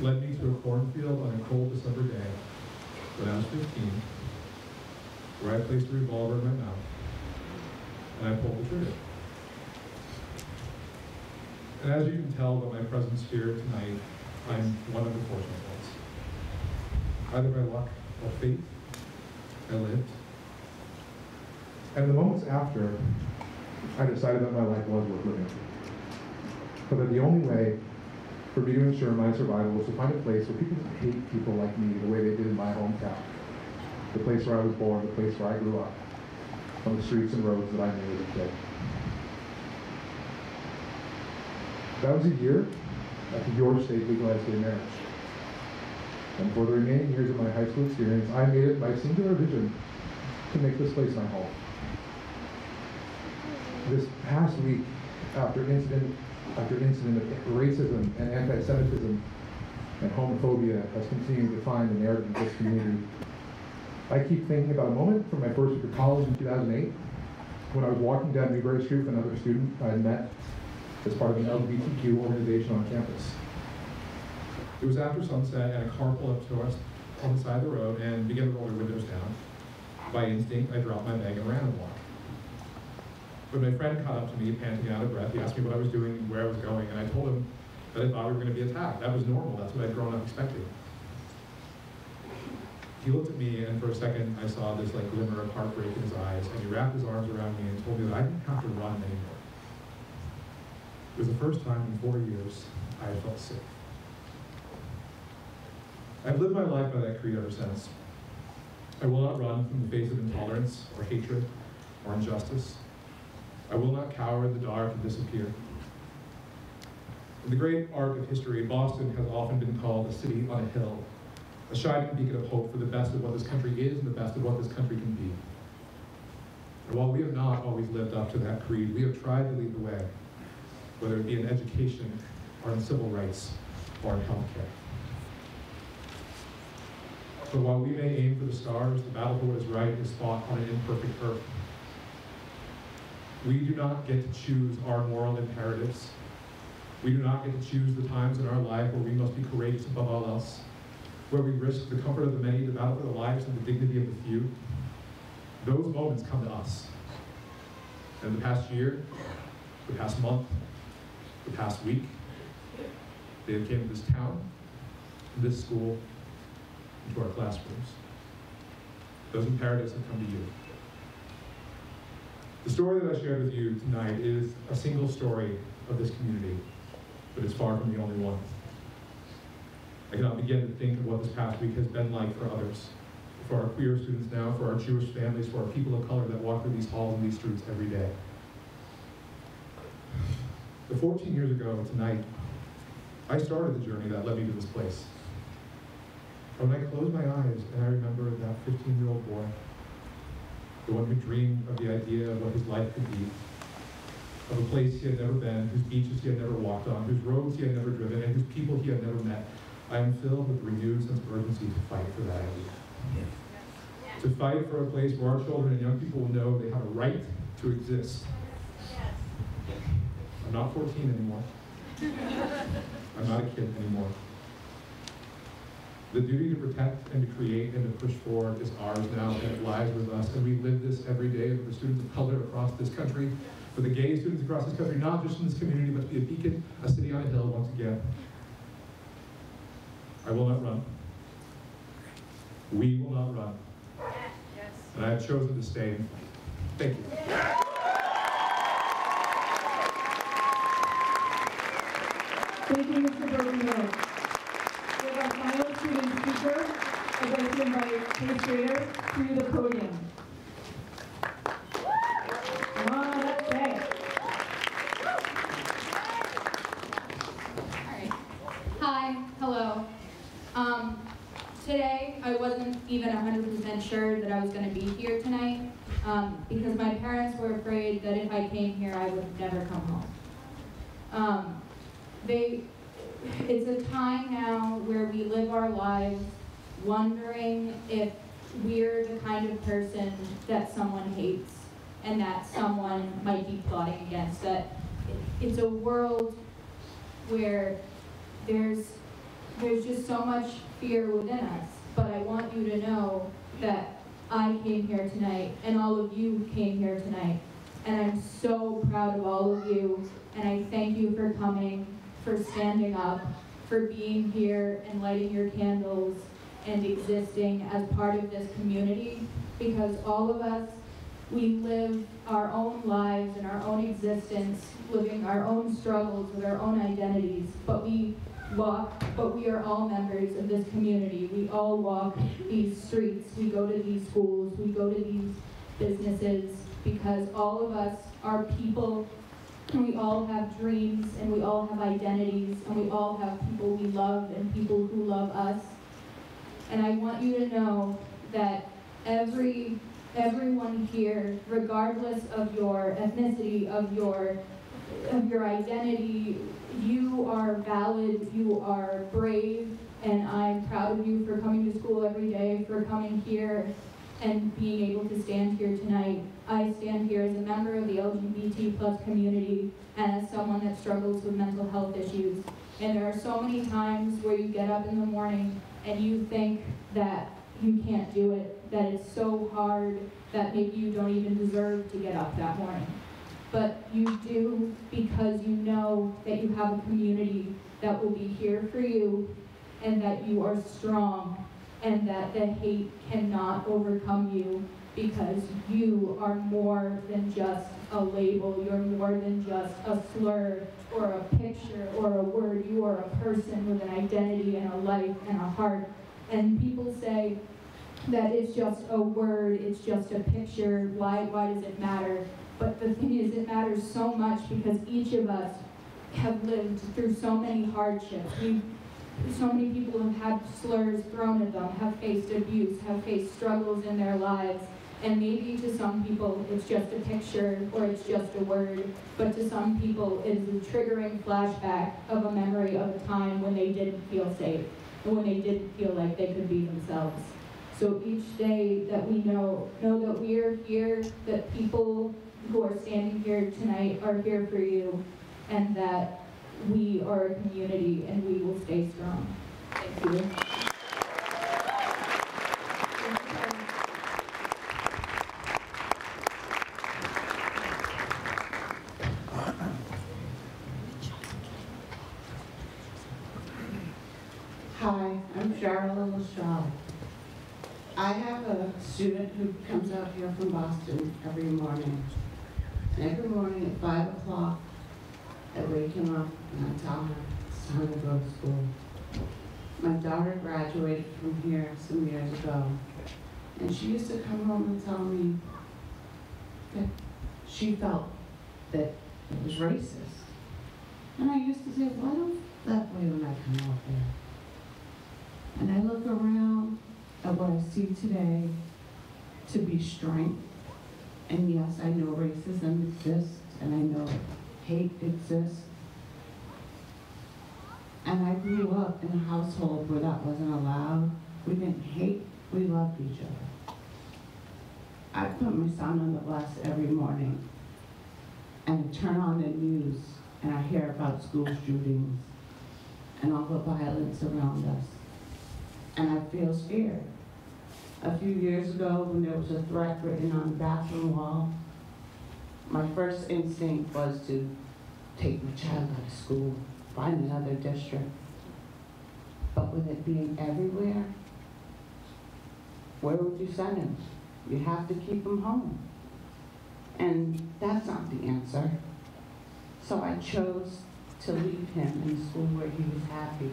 led me to a cornfield on a cold December day when I was 15, where I placed a revolver in my mouth and I pulled the trigger. And as you can tell by my presence here tonight, I'm one of the fortunate ones. Either by luck or fate, I lived. And the moments after, I decided that my life was worth living. But that the only way for me to ensure my survival was to find a place where people didn't hate people like me the way they did in my hometown. The place where I was born, the place where I grew up, on the streets and roads that I knew as a kid. That was a year after your state legalized gay marriage. And for the remaining years of my high school experience, I made it my singular vision to make this place my home. This past week, after incident after incident of racism and anti-Semitism and homophobia has continued to define the narrative of this community, I keep thinking about a moment from my first week of college in 2008 when I was walking down Newbury Street with another student I had met as part of an LGBTQ organization on campus. It was after sunset and a car pulled up to us on the side of the road and began to roll their windows down. By instinct, I dropped my bag and ran a block. When my friend caught up to me, panting out of breath, he asked me what I was doing, where I was going, and I told him that I thought we were going to be attacked. That was normal. That's what I'd grown up expecting. He looked at me, and for a second, I saw this like glimmer of heartbreak in his eyes, and he wrapped his arms around me and told me that I didn't have to run anymore. It was the first time in four years I had felt safe. I've lived my life by that creed ever since. I will not run from the face of intolerance or hatred or injustice. I will not cower in the dark and disappear. In the great arc of history, Boston has often been called a city on a hill, a shining beacon of hope for the best of what this country is and the best of what this country can be. And while we have not always lived up to that creed, we have tried to lead the way, whether it be in education or in civil rights or in healthcare. But while we may aim for the stars, the battle for what is right is fought on an imperfect earth. We do not get to choose our moral imperatives. We do not get to choose the times in our life where we must be courageous above all else, where we risk the comfort of the many, the battle for the lives, and the dignity of the few. Those moments come to us. And the past year, the past month, the past week, they have came to this town, this school, into our classrooms. Those imperatives have come to you. The story that I shared with you tonight is a single story of this community, but it's far from the only one. I cannot begin to think of what this past week has been like for others, for our queer students now, for our Jewish families, for our people of color that walk through these halls and these streets every day. The 14 years ago tonight, I started the journey that led me to this place. And when I close my eyes and I remember that 15-year-old boy, the one who dreamed of the idea of what his life could be, of a place he had never been, whose beaches he had never walked on, whose roads he had never driven, and whose people he had never met, I am filled with renewed sense of urgency to fight for that idea. To fight for a place where our children and young people will know they have a right to exist. I'm not 14 anymore. I'm not a kid anymore. The duty to protect and to create and to push forward is ours now, and it lies with us. And we live this every day for the students of color across this country, for the gay students across this country, not just in this community, but to be a beacon, a city on a hill once again. I will not run. We will not run. And I have chosen to stay. Thank you. Thank you, Mr. Berlino. We have our final student speaker, I'd like to invite Kate Schrader to the podium. Come on. Hi, hello. Um, today, I wasn't even 100% sure that I was going to be here tonight um, because my parents were afraid that if I came here, I would never come home. Um, they, it's a time now where we live our lives wondering if we're the kind of person that someone hates and that someone might be plotting against. That it's a world where there's there's just so much fear within us. But I want you to know that I came here tonight, and all of you came here tonight, and I'm so proud of all of you, and I thank you for coming, for standing up, for being here and lighting your candles and existing as part of this community, because all of us we live our own lives and our own existence, living our own struggles with our own identities, but we walk, but we are all members of this community. We all walk these streets, we go to these schools, we go to these businesses, because all of us are people, and we all have dreams, and we all have identities, and we all have people we love and people who love us. And I want you to know that every everyone here, regardless of your ethnicity, of your of your identity, you are valid, you are brave, and I'm proud of you for coming to school every day, for coming here and being able to stand here tonight. I stand here as a member of the LGBT plus community and as someone that struggles with mental health issues. And there are so many times where you get up in the morning and you think that you can't do it, that it's so hard that maybe you don't even deserve to get up that morning. but you do because you know that you have a community that will be here for you and that you are strong and that the hate cannot overcome you because you are more than just a label, you're more than just a slur or a picture or a word. You are a person with an identity and a life and a heart. And people say that it's just a word, it's just a picture, why, why does it matter? But the thing is, it matters so much because each of us have lived through so many hardships. We, so many people have had slurs thrown at them, have faced abuse, have faced struggles in their lives. And maybe to some people it's just a picture or it's just a word, but to some people it is a triggering flashback of a memory of a time when they didn't feel safe and when they didn't feel like they could be themselves. So each day that we know, know that we are here, that people who are standing here tonight are here for you, and that we are a community and we will stay strong. Thank you. Hi, I'm Cheryl LaShaw. I have a student who comes out here from Boston every morning. And every morning at five o'clock, I wake him up and I tell him it's time to go to school. My daughter graduated from here some years ago. And she used to come home and tell me that she felt that it was racist. And I used to say, why don't that way when I come out there? And I look around at what I see today to be strength. And yes, I know racism exists and I know hate exists. And I grew up in a household where that wasn't allowed. We didn't hate, we loved each other. I put my son on the bus every morning and turn on the news and I hear about school shootings and all the violence around us and I feel scared. A few years ago, when there was a threat written on the bathroom wall, my first instinct was to take my child out of school, find another district. But with it being everywhere, where would you send him? You have to keep him home. And that's not the answer. So I chose to leave him in a school where he was happy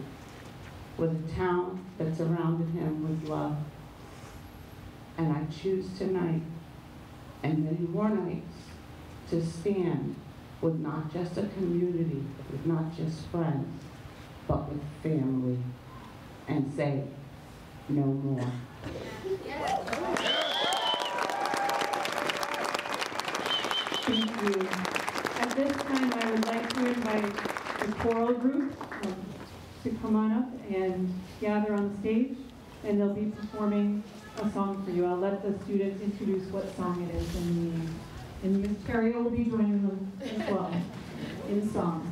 with a town that surrounded him with love. And I choose tonight and many more nights to stand with not just a community, with not just friends, but with family and say, no more. Thank you. At this time, I would like to invite the choral group um, to come on up and gather on stage, and they'll be performing a song for you. I'll let the students introduce what song it is, and, the, and. Terry will be joining them as well in song.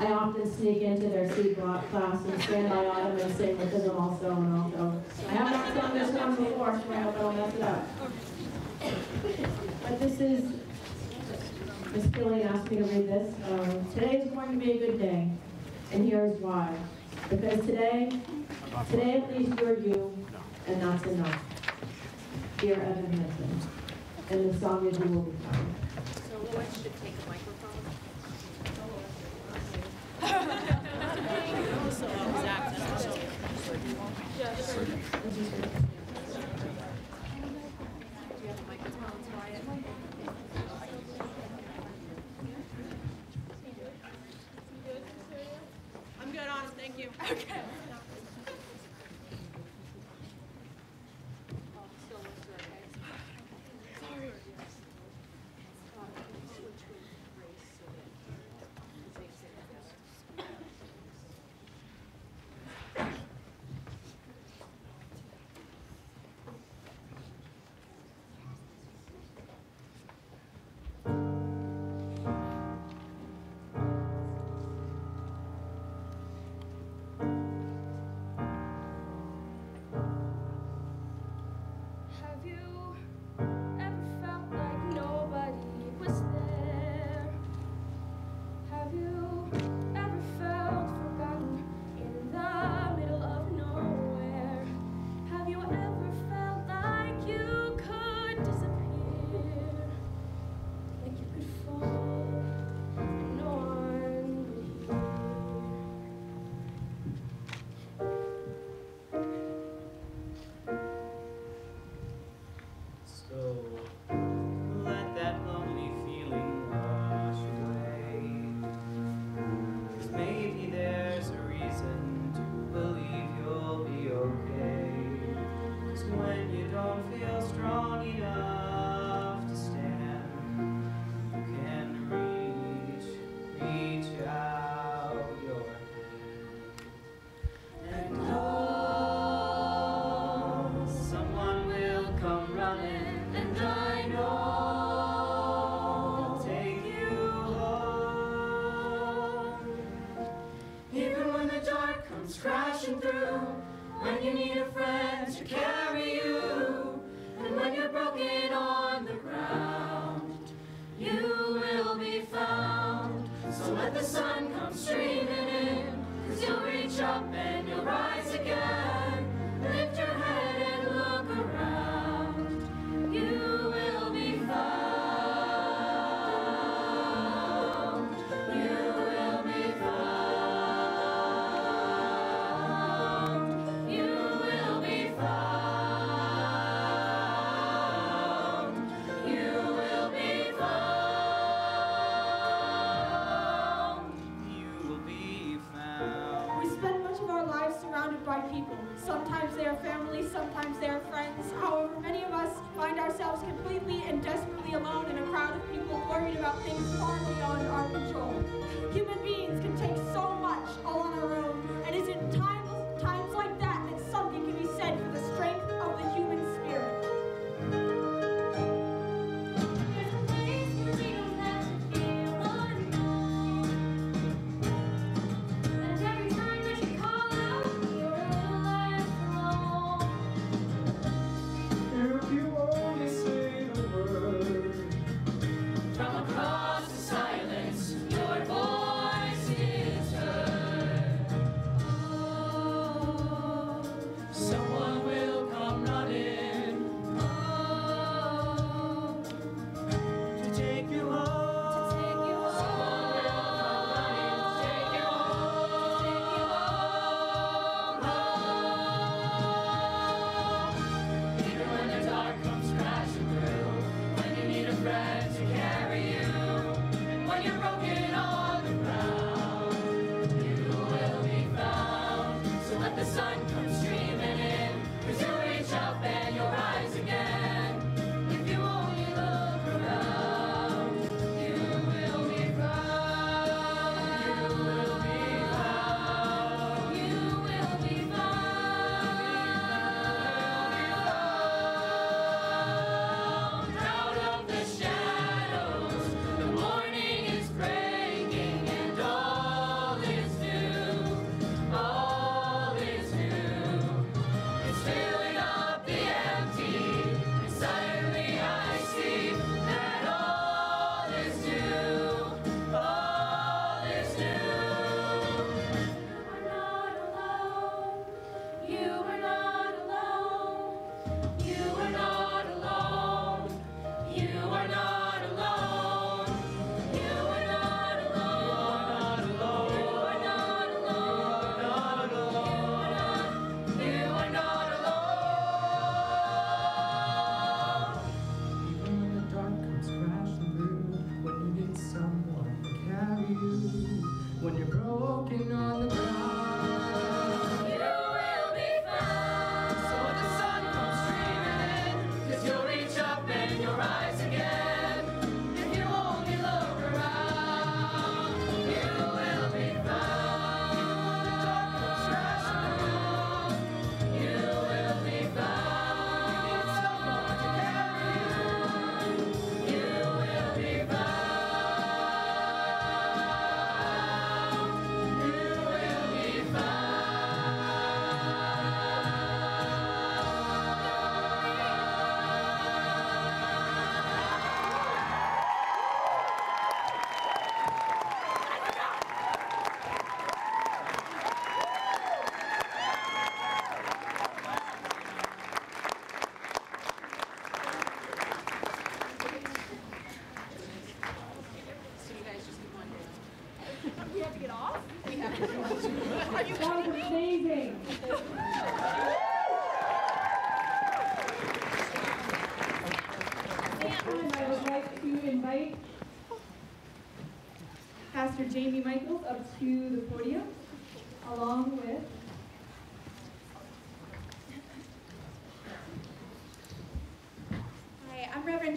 I often sneak into their C block class and stand by autumn and sing them also and also. I have not sung this one before, so I hope I don't mess it up. But this is, Miss Gillian asked me to read this. Um, today is going to be a good day, and here's why. Because today, today at least you're you, and that's enough. Dear Evan Hansen. And the song is You Will Be Found. So Lloyd should take a microphone.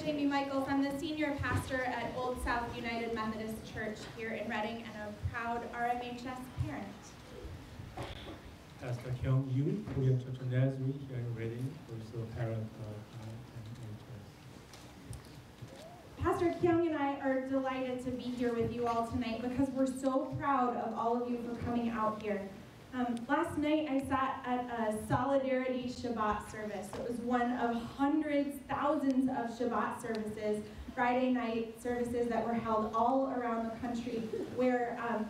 Jamie Michaels. I'm the senior pastor at Old South United Methodist Church here in Reading and a proud RMHS parent. Pastor Kyung Yu, Korean Church of here in Reading, also parent of RMHS. Pastor Kyung and I are delighted to be here with you all tonight because we're so proud of all of you for coming out here. Um, last night I sat at a Solidarity Shabbat service. It was one of hundreds, thousands of Shabbat services, Friday night services that were held all around the country where um,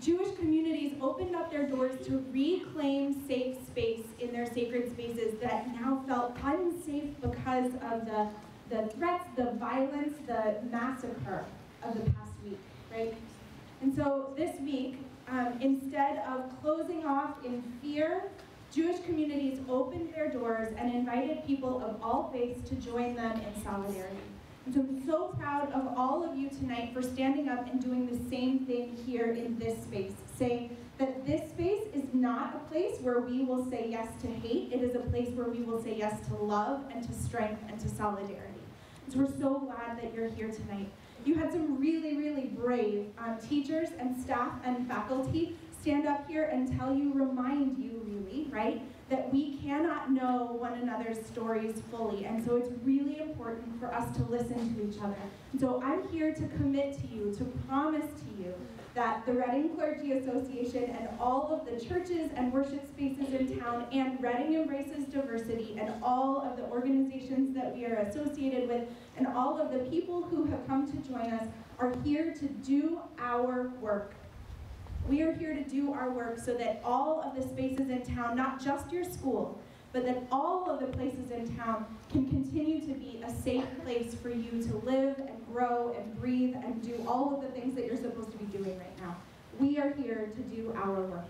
Jewish communities opened up their doors to reclaim safe space in their sacred spaces that now felt unsafe because of the, the threats, the violence, the massacre of the past week, right? And so this week, um, instead of closing off in fear, Jewish communities opened their doors and invited people of all faiths to join them in solidarity. And so I'm so proud of all of you tonight for standing up and doing the same thing here in this space, saying that this space is not a place where we will say yes to hate, it is a place where we will say yes to love and to strength and to solidarity. So we're so glad that you're here tonight. You had some really, really brave um, teachers and staff and faculty stand up here and tell you, remind you really, right, that we cannot know one another's stories fully. And so it's really important for us to listen to each other. So I'm here to commit to you, to promise to you that the Reading Clergy Association and all of the churches and worship spaces in town and Reading Embraces Diversity and all of the organizations that we are associated with and all of the people who have come to join us are here to do our work. We are here to do our work so that all of the spaces in town, not just your school, but that all of the places in town can continue to be a safe place for you to live and grow and breathe and do all of the things that you're supposed to be doing right now. We are here to do our work.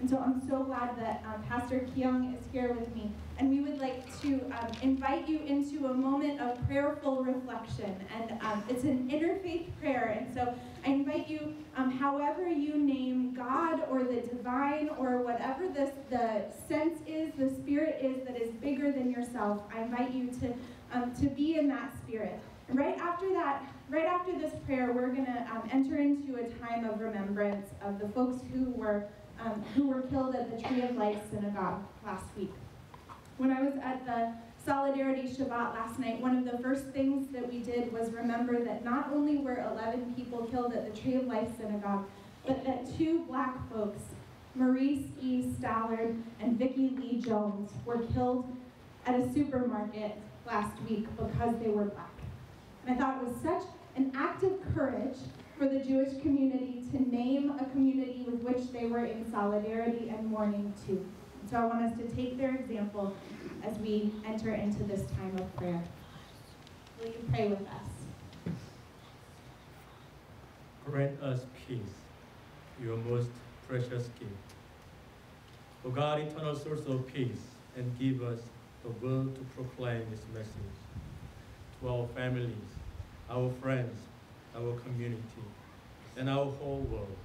And so I'm so glad that um, Pastor Kyung is here with me. And we would like to um, invite you into a moment of prayerful reflection. And um, it's an interfaith prayer. And so I invite you, um, however you name God or the divine or whatever this, the sense is, the spirit is that is bigger than yourself, I invite you to, um, to be in that spirit. Right after that, right after this prayer, we're going to um, enter into a time of remembrance of the folks who were um, who were killed at the Tree of Life Synagogue last week. When I was at the Solidarity Shabbat last night, one of the first things that we did was remember that not only were 11 people killed at the Tree of Life Synagogue, but that two black folks, Maurice E. Stallard and Vickie Lee Jones, were killed at a supermarket last week because they were black. And I thought it was such an act of courage for the Jewish community to name a community with which they were in solidarity and mourning too. So I want us to take their example as we enter into this time of prayer. Will you pray with us? Grant us peace, your most precious gift. O God, eternal source of peace, and give us the will to proclaim this message to our families, our friends, our community, and our whole world.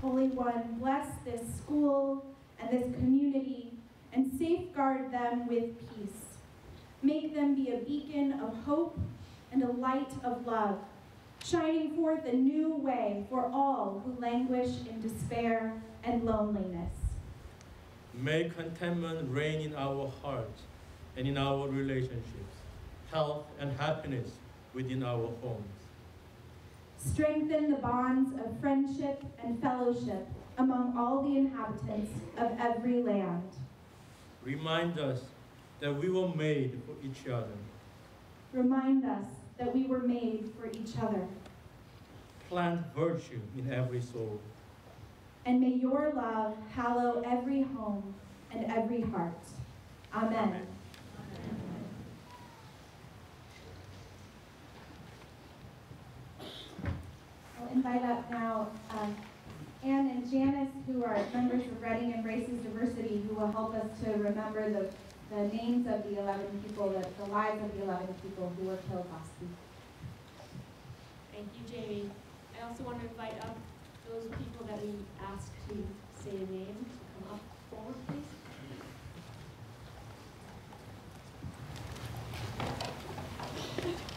Holy One, bless this school and this community and safeguard them with peace. Make them be a beacon of hope and a light of love, shining forth a new way for all who languish in despair and loneliness. May contentment reign in our hearts and in our relationships, health and happiness within our homes. Strengthen the bonds of friendship and fellowship among all the inhabitants of every land. Remind us that we were made for each other. Remind us that we were made for each other. Plant virtue in every soul. And may your love hallow every home and every heart. Amen. I'll invite up now um, Anne and Janice, who are members of Reading Embraces Diversity, who will help us to remember the, the names of the 11 people, the, the lives of the 11 people who were killed last week. Thank you, Jamie. I also want to invite up those people that we asked to say a name to come up forward, please. As they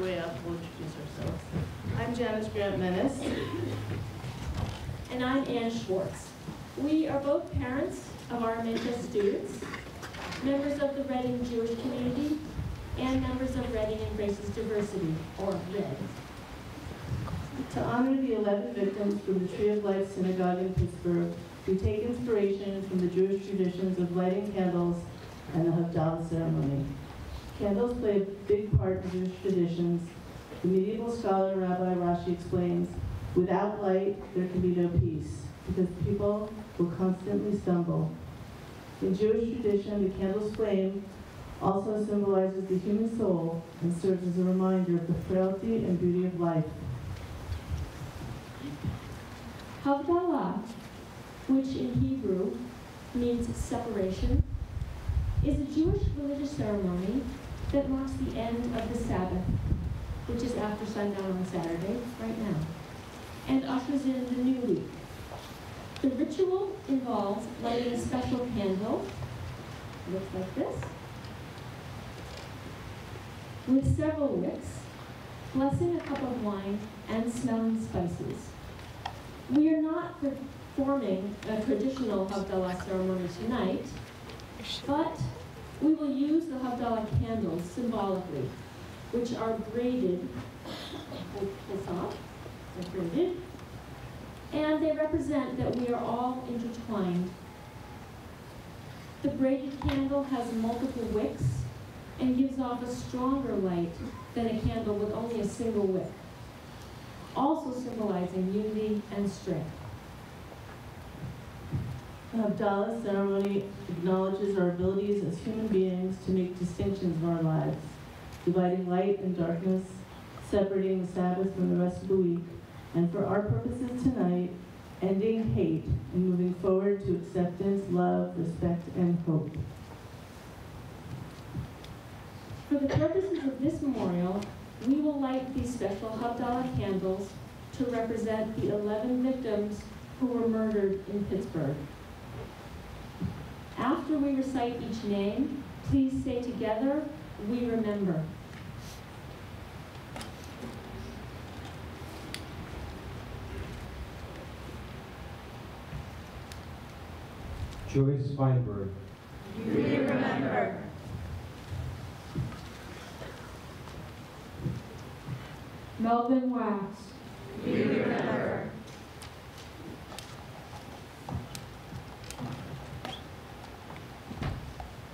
their way up, we'll introduce ourselves. I'm Janice Grant Menace. And I'm Ann Schwartz. We are both parents of our RMHS students, members of the Reading Jewish community, and members of Reading Embraces Diversity, or RED. To honor the 11 victims from the Tree of Life Synagogue in Pittsburgh, we take inspiration from the Jewish traditions of lighting candles and the Havdalah ceremony. Candles play a big part in Jewish traditions. The medieval scholar Rabbi Rashi explains, without light, there can be no peace, because people will constantly stumble. In Jewish tradition, the candle's flame also symbolizes the human soul and serves as a reminder of the frailty and beauty of life. Havdalah, which in Hebrew means separation, is a Jewish religious ceremony that marks the end of the Sabbath, which is after sundown on Saturday, right now, and ushers in the new week. The ritual involves lighting a special candle, looks like this, with several wicks, blessing a cup of wine, and smelling spices. We are not performing a traditional Havdalah ceremony tonight, but we will use the Havdalah candles symbolically, which are braided, braided, and they represent that we are all intertwined. The braided candle has multiple wicks and gives off a stronger light than a candle with only a single wick, also symbolizing unity and strength. The ceremony acknowledges our abilities as human beings to make distinctions in our lives, dividing light and darkness, separating the Sabbath from the rest of the week, and for our purposes tonight, ending hate and moving forward to acceptance, love, respect, and hope. For the purposes of this memorial, we will light these special Havdalah candles to represent the 11 victims who were murdered in Pittsburgh. After we recite each name, please say together, "We remember." Joyce Fienberg. We remember. Melvin Wax. We remember.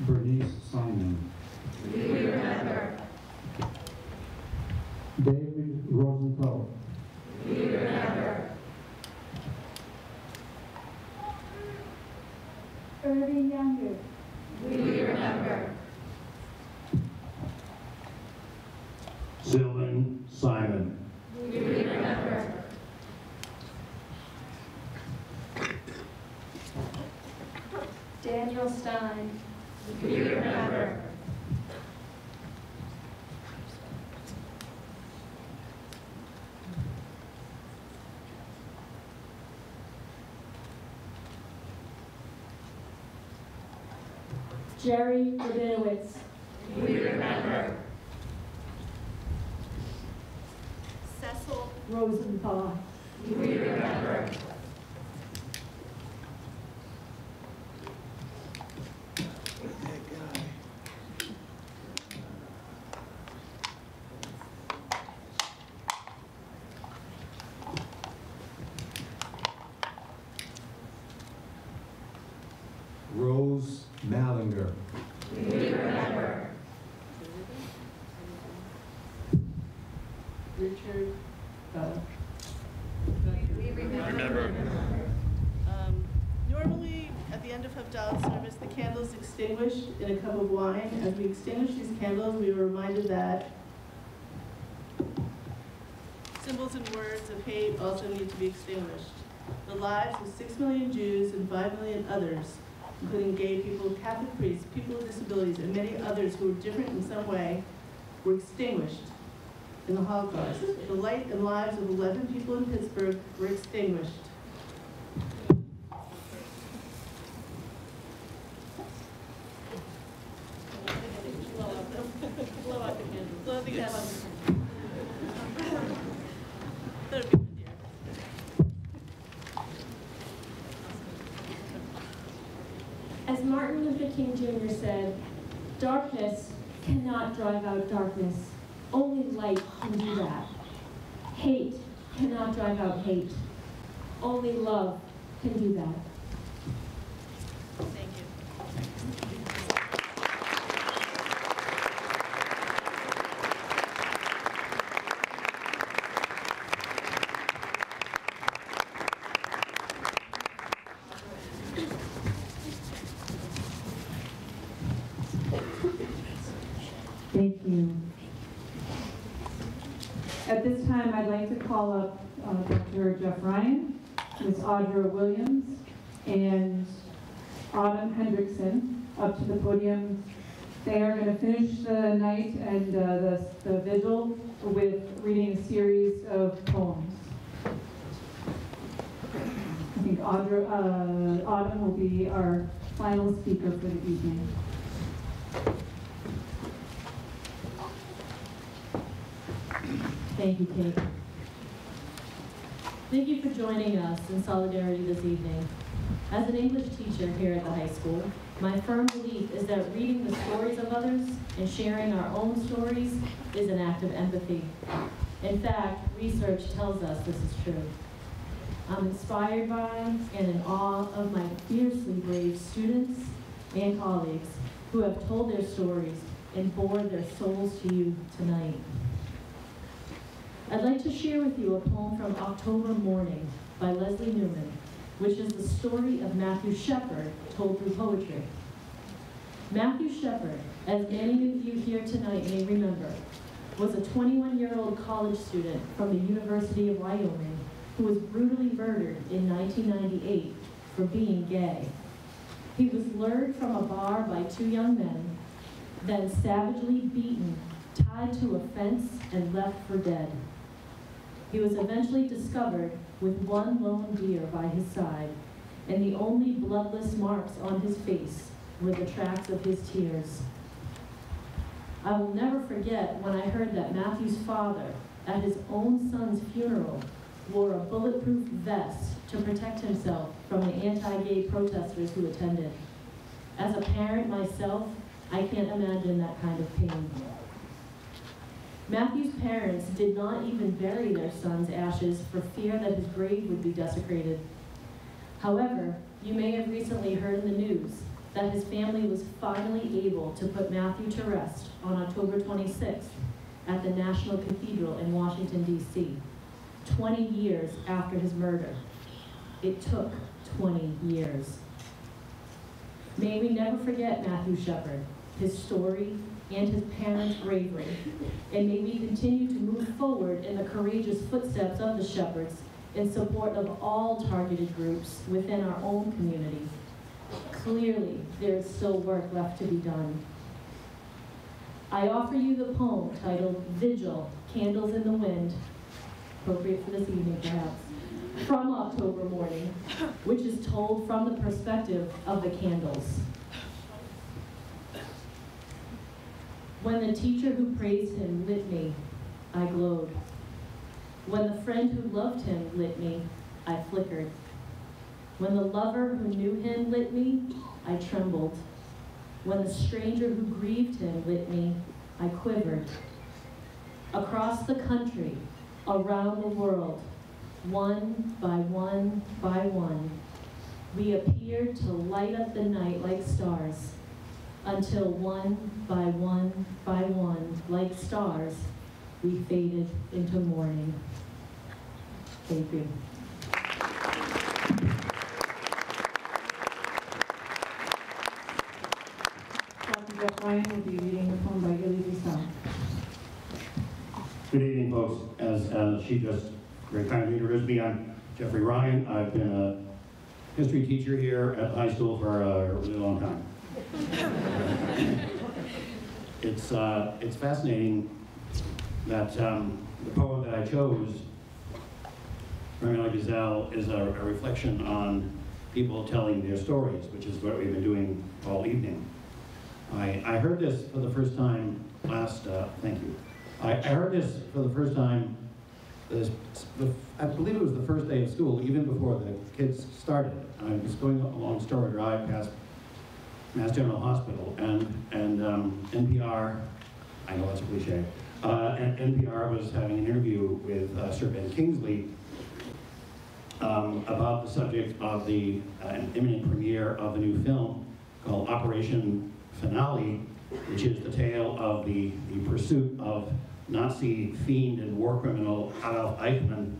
Bernice Simon. We remember. David Rosenthal. We remember. Irving Younger. We remember. Sylvan Simon. We remember. Daniel Stein. We remember. Jerry Rabinowitz. We remember. Cecil Rosenthal. We remember. Rose Mallinger. We remember. Richard, uh, We remember. Um, Normally, at the end of Havdalah service, the in a cup of wine. As we extinguish these candles, we are reminded that symbols and words of hate also need to be extinguished. The lives of six million Jews and five million others, including gay people, Catholic priests, people with disabilities, and many others who were different in some way, were extinguished in the Holocaust. The light and lives of 11 people in Pittsburgh were extinguished. Blow out the candles. Blow the Yes. candles. As Martin Luther King Jr. said, darkness cannot drive out darkness. Only light can do that. Hate cannot drive out hate. Only love can do that. Thank you. Thank you. At this time, I'd like to call up uh, Dr. Jeff Ryan, Ms. Audra Williams, and Autumn Hendrickson up to the podium. They are going to finish the night and uh, the the vigil with reading a series of poems. I think Audra, uh, Autumn will be our final speaker for the evening. Thank you, Kate. Thank you for joining us in solidarity this evening. As an English teacher here at the high school, my firm belief is that reading the stories of others and sharing our own stories is an act of empathy. In fact, research tells us this is true. I'm inspired by and in awe of my fiercely brave students and colleagues who have told their stories and bore their souls to you tonight. I'd like to share with you a poem from October Mourning by Lesléa Newman, which is the story of Matthew Shepard told through poetry. Matthew Shepard, as many of you here tonight may remember, was a 21-year-old college student from the University of Wyoming who was brutally murdered in 1998 for being gay. He was lured from a bar by two young men, then savagely beaten, tied to a fence, and left for dead. He was eventually discovered with one lone deer by his side, and the only bloodless marks on his face were the tracks of his tears. I will never forget when I heard that Matthew's father, at his own son's funeral, wore a bulletproof vest to protect himself from the anti-gay protesters who attended. As a parent myself, I can't imagine that kind of pain. Matthew's parents did not even bury their son's ashes for fear that his grave would be desecrated. However, you may have recently heard in the news that his family was finally able to put Matthew to rest on October 26th at the National Cathedral in Washington, D.C., 20 years after his murder. It took 20 years. May we never forget Matthew Shepard, his story, and his parents' bravery. And may we continue to move forward in the courageous footsteps of the Shepards in support of all targeted groups within our own community. Clearly, there is still work left to be done. I offer you the poem titled Vigil, Candles in the Wind, appropriate for this evening perhaps, from October Mourning, which is told from the perspective of the candles. When the teacher who praised him lit me, I glowed. When the friend who loved him lit me, I flickered. When the lover who knew him lit me, I trembled. When the stranger who grieved him lit me, I quivered. Across the country, around the world, one by one by one, we appeared to light up the night like stars, until one by one by one, like stars, we faded into morning. Thank you. Dr. Jeff Ryan will be reading the poem by Elie Wiesel. Good evening, folks. As uh, she just very kindly introduced me, I'm Jeffrey Ryan. I've been a history teacher here at high school for a really long time. It's, uh, it's fascinating that um, the poem that I chose, Manuel Gazelle, is a, a reflection on people telling their stories, which is what we've been doing all evening. I, I heard this for the first time last, uh, thank you. I, I heard this for the first time, this, I believe it was the first day of school, even before the kids started. I was going along Storrow Drive past Mass General Hospital, and, and um, NPR, I know that's a cliche, uh, NPR was having an interview with uh, Sir Ben Kingsley um, about the subject of the uh, imminent premiere of the new film called Operation Finale, which is the tale of the, the pursuit of Nazi fiend and war criminal Adolf Eichmann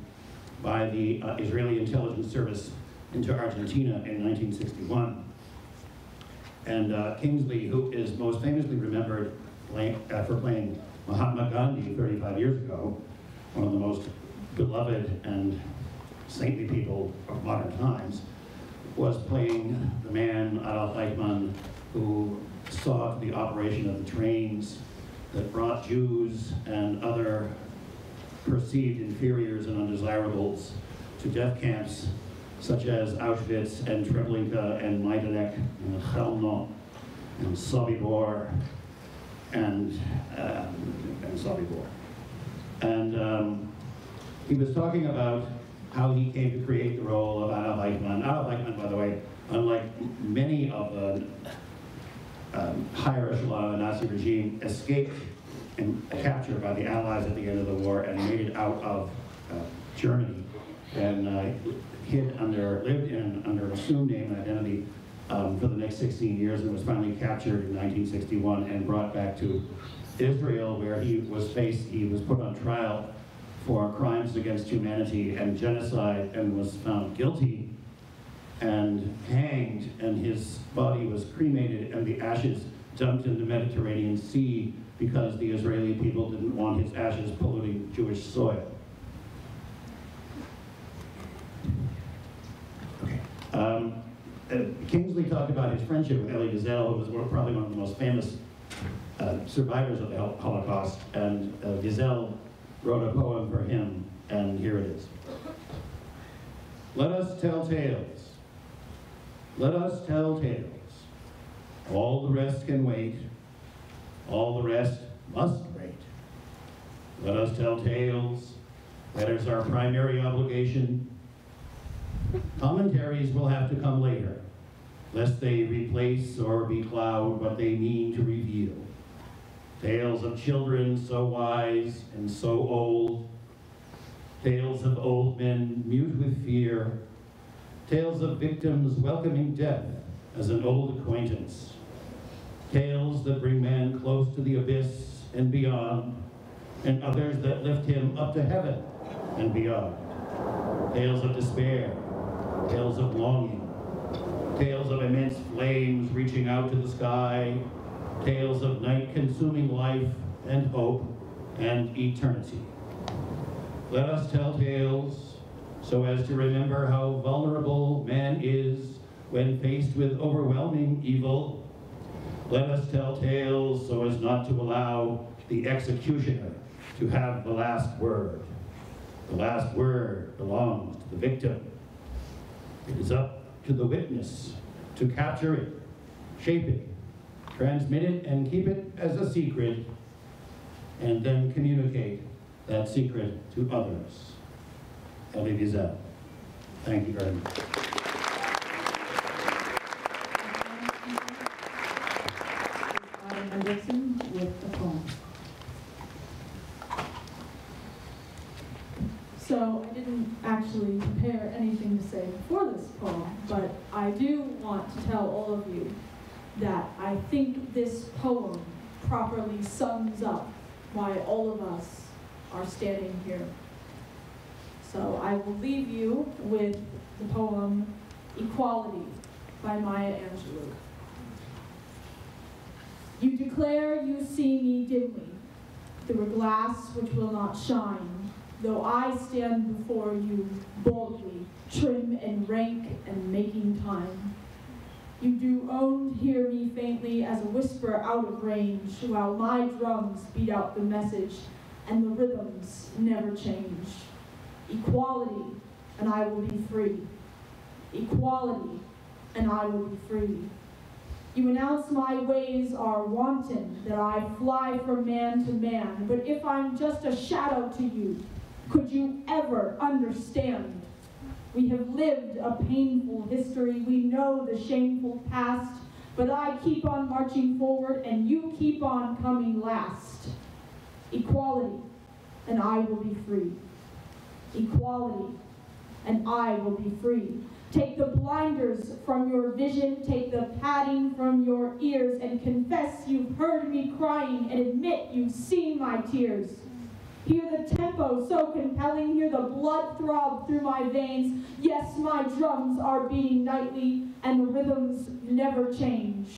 by the uh, Israeli intelligence service into Argentina in 1961. And uh, Kingsley, who is most famously remembered uh, for playing Mahatma Gandhi 35 years ago, one of the most beloved and saintly people of modern times, was playing the man, Adolf Eichmann, who saw the operation of the trains that brought Jews and other perceived inferiors and undesirables to death camps such as Auschwitz and Treblinka and Majdanek and Chelmno and Sobibor and, um, and Sobibor. And um, he was talking about how he came to create the role of Adolf Eichmann. Adolf Eichmann, by the way, unlike many of the um, higher echelon of the Nazi regime, escaped and captured by the Allies at the end of the war and made it out of uh, Germany and uh, hid under, lived in under assumed name and identity um, for the next 16 years and was finally captured in 1961 and brought back to Israel where he was faced, he was put on trial for crimes against humanity and genocide and was found guilty and hanged and his body was cremated and the ashes dumped in the Mediterranean Sea because the Israeli people didn't want his ashes polluting Jewish soil. Um, uh, Kingsley talked about his friendship with Elie Wiesel, who was probably one of the most famous uh, survivors of the Holocaust, and uh, Wiesel wrote a poem for him, and here it is. Let us tell tales. Let us tell tales. All the rest can wait. All the rest must wait. Let us tell tales. That is our primary obligation. Commentaries will have to come later, lest they replace or becloud what they mean to reveal. Tales of children so wise and so old. Tales of old men mute with fear. Tales of victims welcoming death as an old acquaintance. Tales that bring man close to the abyss and beyond, and others that lift him up to heaven and beyond. Tales of despair, tales of longing, tales of immense flames reaching out to the sky, tales of night-consuming life and hope and eternity. Let us tell tales so as to remember how vulnerable man is when faced with overwhelming evil. Let us tell tales so as not to allow the executioner to have the last word. The last word belongs to the victim. It is up to the witness to capture it, shape it, transmit it, and keep it as a secret, and then communicate that secret to others. Elie Wiesel. Thank you very much. Autumn Hendrickson with the poem. So I didn't actually prepare anything to say before this poem, but I do want to tell all of you that I think this poem properly sums up why all of us are standing here. So I will leave you with the poem Equality by Maya Angelou. You declare you see me dimly, through a glass which will not shine, though I stand before you boldly, trim and rank and making time. You do own hear me faintly as a whisper out of range, while my drums beat out the message and the rhythms never change. Equality, and I will be free. Equality, and I will be free. You announce my ways are wanton, that I fly from man to man. But if I'm just a shadow to you, could you ever understand? We have lived a painful history. We know the shameful past, But I keep on marching forward and you keep on coming last. Equality, and I will be free. Equality, and I will be free. Take the blinders from your vision, take the padding from your ears, and confess you've heard me crying, and admit you've seen my tears. Hear the tempo so compelling, hear the blood throb through my veins. Yes, my drums are beating nightly, and the rhythms never change.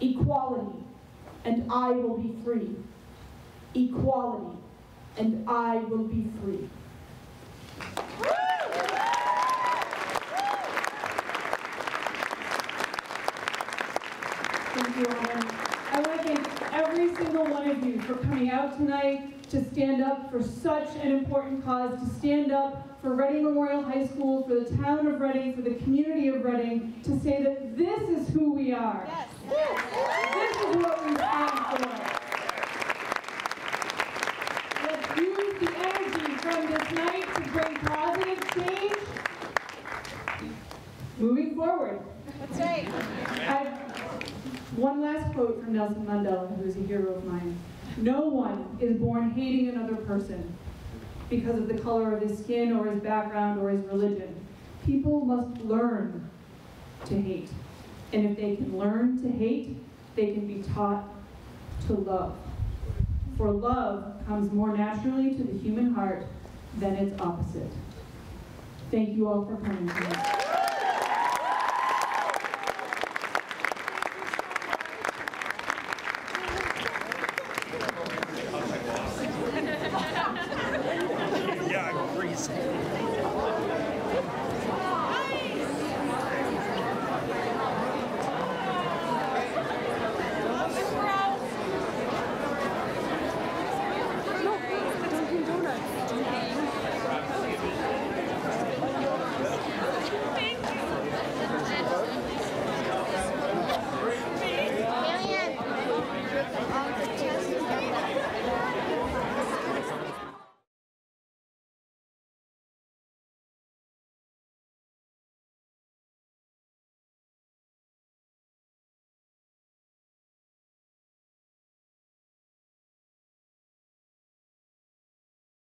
Equality, and I will be free. Equality, and I will be free. Thank you, Ellen. I want to thank every single one of you for coming out tonight to stand up for such an important cause, to stand up for Reading Memorial High School, for the town of Reading, for the community of Reading, to say that this is who we are. This is what we stand for. Let's use the energy from this night to bring positive change moving forward. That's right. I- One last quote from Nelson Mandela, who is a hero of mine. No one is born hating another person because of the color of his skin or his background or his religion. People must learn to hate. And if they can learn to hate, they can be taught to love. For love comes more naturally to the human heart than its opposite. Thank you all for coming tonight.